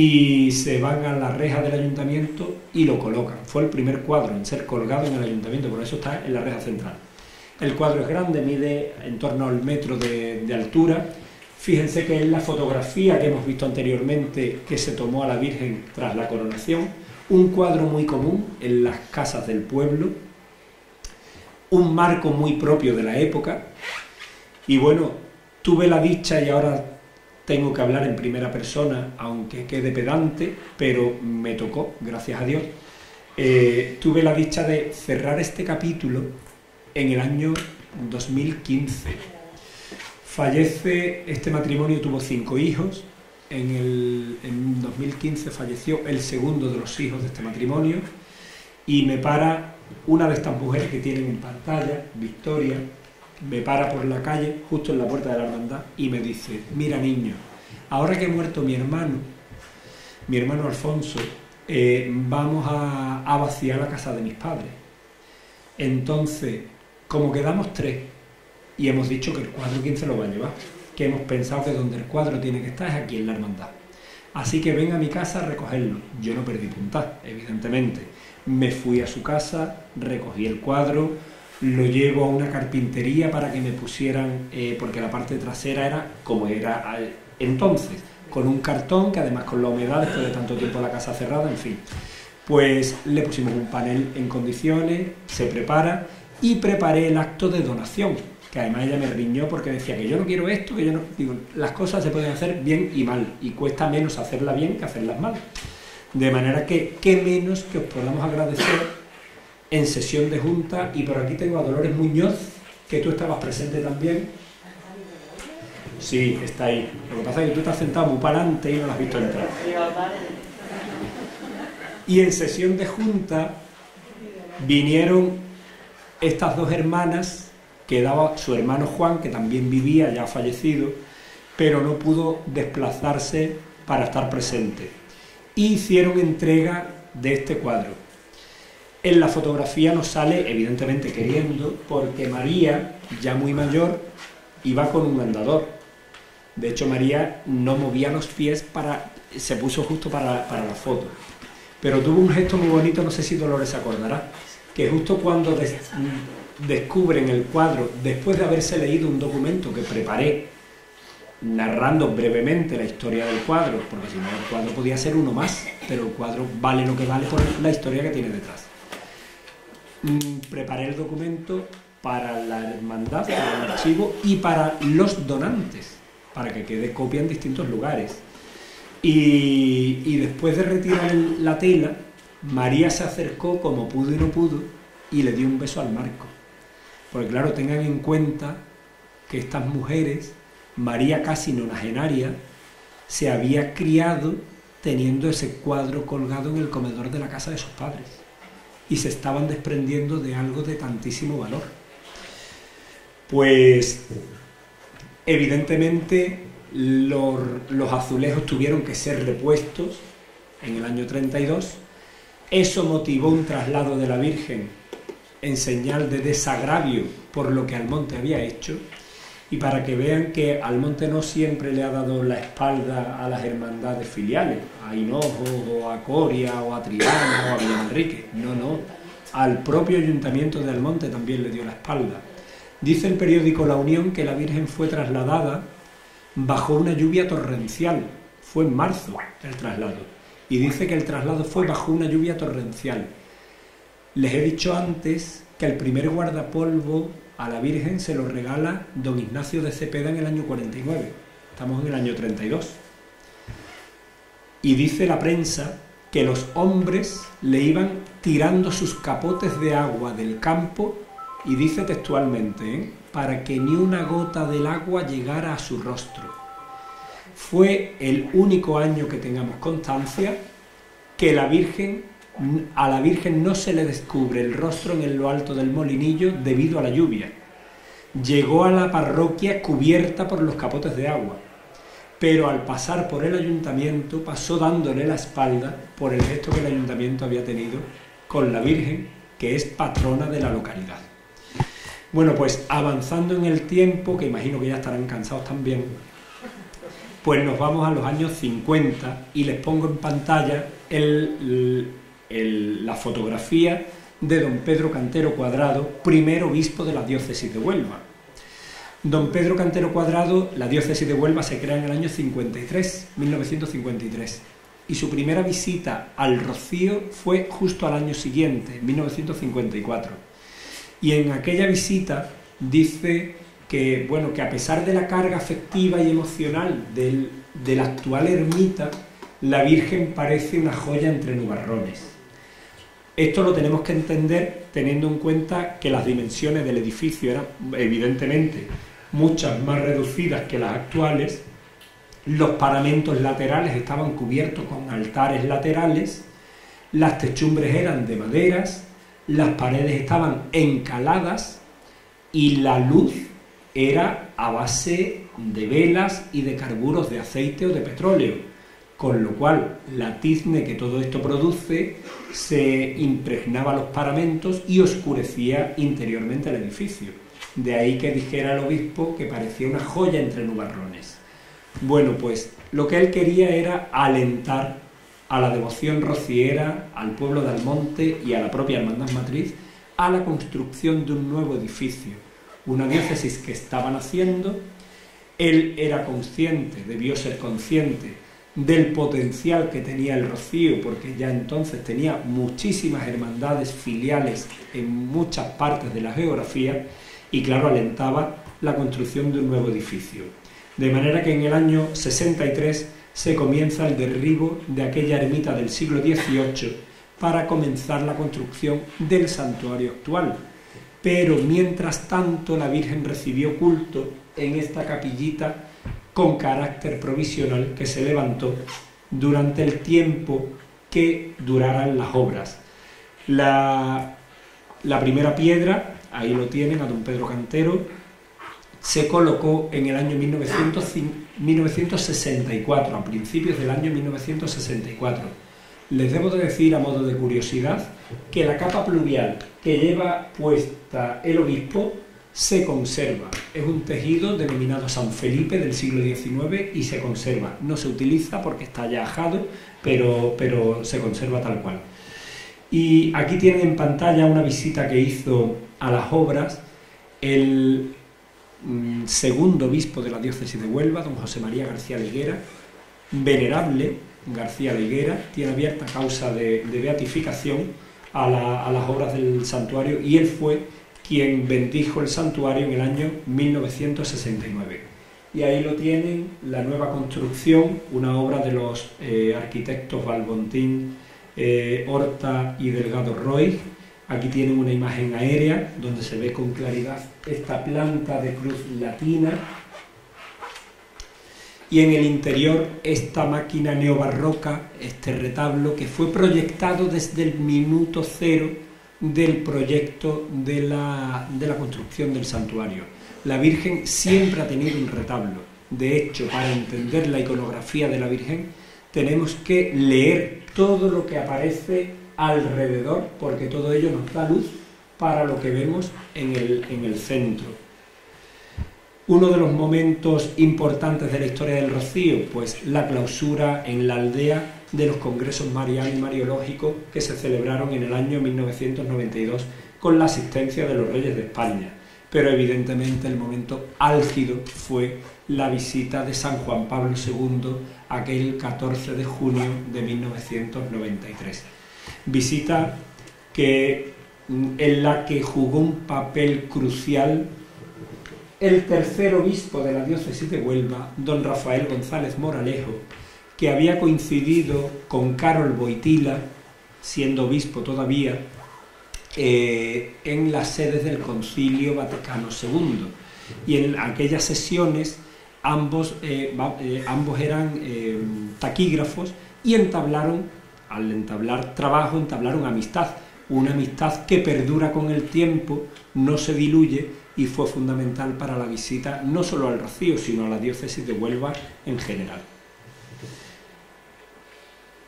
y se van a la reja del ayuntamiento y lo colocan. Fue el primer cuadro en ser colgado en el ayuntamiento, por eso está en la reja central. El cuadro es grande, mide en torno al metro de, de altura. Fíjense que es la fotografía que hemos visto anteriormente que se tomó a la Virgen tras la coronación. Un cuadro muy común en las casas del pueblo. Un marco muy propio de la época. Y bueno, tuve la dicha y ahora tengo que hablar en primera persona, aunque quede pedante, pero me tocó, gracias a Dios. Eh, tuve la dicha de cerrar este capítulo en el año 2015. Fallece, este matrimonio tuvo cinco hijos, en, el, en 2015 falleció el segundo de los hijos de este matrimonio y me para una de estas mujeres que tienen en pantalla, Victoria, me para por la calle, justo en la puerta de la hermandad, y me dice, mira niño, ahora que ha muerto mi hermano, mi hermano Alfonso, eh, vamos a, vaciar la casa de mis padres. Entonces, como quedamos tres, y hemos dicho que el cuadro quién se lo va a llevar, que hemos pensado que donde el cuadro tiene que estar es aquí en la hermandad. Así que ven a mi casa a recogerlo. Yo no perdí punta, evidentemente. Me fui a su casa, recogí el cuadro, lo llevo a una carpintería para que me pusieran, eh, porque la parte trasera era como era entonces, con un cartón que además con la humedad, después de tanto tiempo la casa cerrada, en fin. Pues le pusimos un panel en condiciones, se prepara y preparé el acto de donación, que además ella me riñó porque decía que yo no quiero esto, que yo no... Digo, las cosas se pueden hacer bien y mal y cuesta menos hacerlas bien que hacerlas mal. De manera que, qué menos que os podamos agradecer en sesión de junta y por aquí tengo a Dolores Muñoz, que tú estabas presente también. Sí, está ahí. Lo que pasa es que tú estás sentado muy para adelante y no la has visto entrar. Y en sesión de junta vinieron estas dos hermanas, que daba su hermano Juan, que también vivía, ya fallecido, pero no pudo desplazarse para estar presente. Y hicieron entrega de este cuadro. En la fotografía nos sale, evidentemente queriendo, porque María, ya muy mayor, iba con un andador. De hecho, María no movía los pies para se puso justo para, para la foto. Pero tuvo un gesto muy bonito, no sé si Dolores se acordará, que justo cuando descubren el cuadro, después de haberse leído un documento que preparé narrando brevemente la historia del cuadro, porque si no el cuadro podía ser uno más, pero el cuadro vale lo que vale por la historia que tiene detrás. Mm, preparé el documento para la hermandad, para el archivo y para los donantes, para que quede copia en distintos lugares. Y, después de retirar la tela, María se acercó como pudo y no pudo y le dio un beso al marco. Porque claro, tengan en cuenta que estas mujeres María casi nonagenaria, se había criado teniendo ese cuadro colgado en el comedor de la casa de sus padres y se estaban desprendiendo de algo de tantísimo valor. Pues evidentemente los, azulejos tuvieron que ser repuestos en el año 32. Eso motivó un traslado de la Virgen en señal de desagravio por lo que Almonte había hecho y para que vean que Almonte no siempre le ha dado la espalda a las hermandades filiales, a Hinojo o a Coria o a Triana o a Villamanrique, no, no, al propio ayuntamiento de Almonte también le dio la espalda. Dice el periódico La Unión que la Virgen fue trasladada bajo una lluvia torrencial, fue en marzo el traslado, y dice que el traslado fue bajo una lluvia torrencial. Les he dicho antes que el primer guardapolvo a la Virgen se lo regala don Ignacio de Cepeda en el año 49. Estamos en el año 32. Y dice la prensa que los hombres le iban tirando sus capotes de agua del campo y dice textualmente, ¿eh? para que ni una gota del agua llegara a su rostro. Fue el único año que tengamos constancia que la Virgen a la Virgen no se le descubre el rostro en lo alto del molinillo debido a la lluvia. Llegó a la parroquia cubierta por los capotes de agua, pero al pasar por el ayuntamiento pasó dándole la espalda por el gesto que el ayuntamiento había tenido con la Virgen, que es patrona de la localidad. Bueno, pues avanzando en el tiempo, que imagino que ya estarán cansados también, pues nos vamos a los años 50 y les pongo en pantalla el, la fotografía de don Pedro Cantero Cuadrado, primer obispo de la diócesis de Huelva. Don Pedro Cantero Cuadrado, la diócesis de Huelva se crea en el año 53, 1953, y su primera visita al Rocío fue justo al año siguiente, 1954. Y en aquella visita dice que, bueno, que a pesar de la carga afectiva y emocional de la actual ermita, la Virgen parece una joya entre nubarrones esto lo tenemos que entender teniendo en cuenta que las dimensiones del edificio eran evidentemente muchas más reducidas que las actuales, los paramentos laterales estaban cubiertos con altares laterales, las techumbres eran de maderas, las paredes estaban encaladas y la luz era a base de velas y de carburos de aceite o de petróleo con lo cual la tizne que todo esto produce se impregnaba los paramentos y oscurecía interiormente el edificio. De ahí que dijera el obispo que parecía una joya entre nubarrones. Bueno, pues lo que él quería era alentar a la devoción rociera, al pueblo de Almonte y a la propia Hermandad Matriz a la construcción de un nuevo edificio, una diócesis que estaban haciendo. Él era consciente, debió ser consciente del potencial que tenía el Rocío, porque ya entonces tenía muchísimas hermandades filiales en muchas partes de la geografía y claro, alentaba la construcción de un nuevo edificio. De manera que en el año 63 se comienza el derribo de aquella ermita del siglo XVIII para comenzar la construcción del santuario actual. Pero mientras tanto la Virgen recibió culto en esta capillita con carácter provisional que se levantó durante el tiempo que duraran las obras. La, primera piedra, ahí lo tienen, a don Pedro Cantero, se colocó en el año 1964, a principios del año 1964. Les debo de decir, a modo de curiosidad, que la capa pluvial que lleva puesta el obispo se conserva. Es un tejido denominado San Felipe del siglo XIX y se conserva. No se utiliza porque está ya ajado, pero, pero se conserva tal cual. Y aquí tienen en pantalla una visita que hizo a las obras el mm, segundo obispo de la diócesis de Huelva, don José María García Liguera, venerable García Liguera, tiene abierta causa de, beatificación a, a las obras del santuario y él fue quien bendijo el santuario en el año 1969. Y ahí lo tienen, la nueva construcción, una obra de los eh, arquitectos Valbontín, eh, Horta y Delgado Roy. Aquí tienen una imagen aérea donde se ve con claridad esta planta de cruz latina. Y en el interior esta máquina neobarroca, este retablo que fue proyectado desde el minuto cero del proyecto de la, de la construcción del santuario. La Virgen siempre ha tenido un retablo. De hecho, para entender la iconografía de la Virgen, tenemos que leer todo lo que aparece alrededor, porque todo ello nos da luz para lo que vemos en el, en el centro. Uno de los momentos importantes de la historia del Rocío, pues la clausura en la aldea de los congresos mariano y mariológicos que se celebraron en el año 1992 con la asistencia de los reyes de España. Pero evidentemente el momento álgido fue la visita de San Juan Pablo II aquel 14 de junio de 1993. Visita que, en la que jugó un papel crucial el tercer obispo de la diócesis de Huelva, don Rafael González Moralejo, que había coincidido con Carol Boitila, siendo obispo todavía, eh, en las sedes del Concilio Vaticano II. Y en aquellas sesiones ambos, eh, eh, ambos eran taquígrafos y entablaron, al entablar trabajo, entablaron amistad. Una amistad que perdura con el tiempo, no se diluye y fue fundamental para la visita no solo al Rocío, sino a la diócesis de Huelva en general.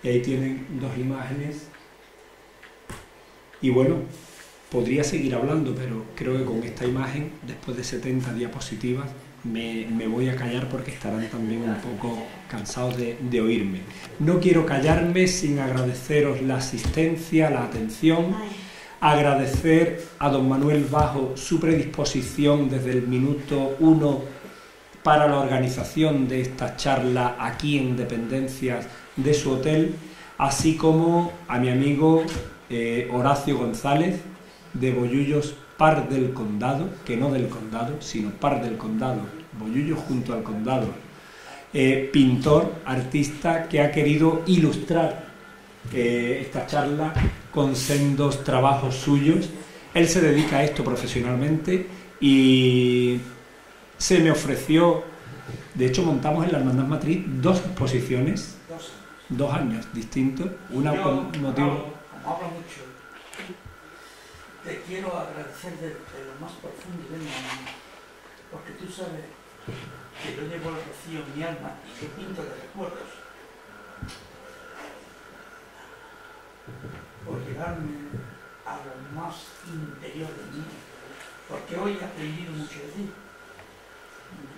Y ahí tienen dos imágenes. Y bueno, podría seguir hablando, pero creo que con esta imagen, después de 70 diapositivas, me, voy a callar porque estarán también un poco cansados de, de, oírme. No quiero callarme sin agradeceros la asistencia, la atención, agradecer a don Manuel Bajo su predisposición desde el minuto uno para la organización de esta charla aquí en Dependencias de su hotel, así como a mi amigo eh, Horacio González de Bollullos Par del Condado, que no del Condado, sino Par del Condado, Bollullos junto al Condado, eh, pintor, artista que ha querido ilustrar eh, esta charla con sendos trabajos suyos. Él se dedica a esto profesionalmente y se me ofreció, de hecho montamos en la Hermandad Matriz dos exposiciones dos años distintos, una Yo, con motivo... Como hablo mucho, te quiero agradecer de, lo más profundo de mi alma, porque tú sabes que yo llevo el rocío en mi alma y que pinto de recuerdos. Por llegarme a lo más interior de mí, porque hoy he aprendido mucho de ti.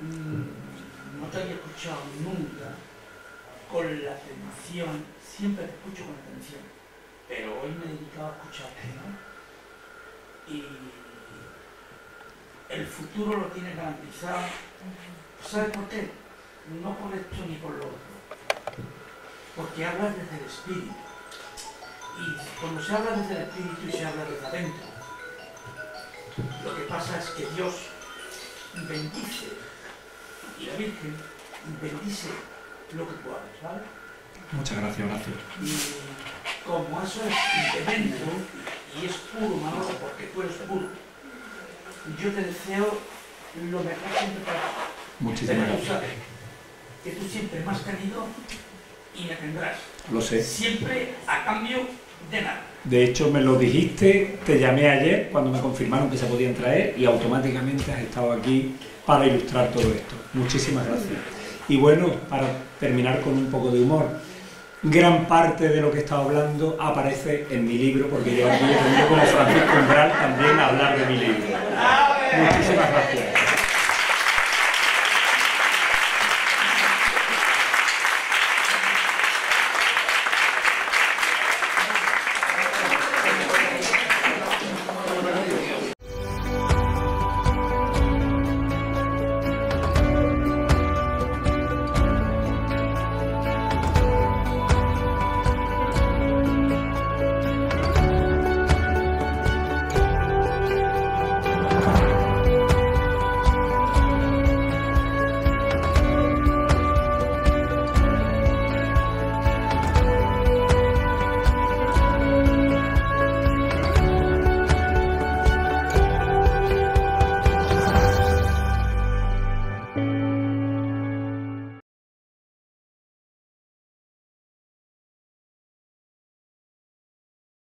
Mm, no te había escuchado nunca con la atención, siempre te escucho con atención, pero hoy me he dedicado a escucharte, ¿no? Y el futuro lo tienes garantizado. ¿Sabes por qué? No por esto ni por lo otro. Porque hablas desde el espíritu. Y cuando se habla desde el espíritu y se habla desde adentro, lo que pasa es que Dios bendice y la Virgen bendice lo que tú hagas, ¿vale? Muchas gracias, Horacio. Y como eso es impedimento y es puro, Manolo, porque tú eres puro, yo te deseo lo mejor siempre para ti. Muchísimas Pero tú sabes que tú siempre me has querido y me tendrás. Lo sé. Siempre a cambio de nada. De hecho, me lo dijiste, te llamé ayer cuando me confirmaron que se podían traer y automáticamente has estado aquí para ilustrar todo esto. Muchísimas gracias. Y bueno, para terminar con un poco de humor, gran parte de lo que he estado hablando aparece en mi libro, porque yo aquí he tenido como Francisco Umbral también a hablar de mi libro. Muchísimas gracias.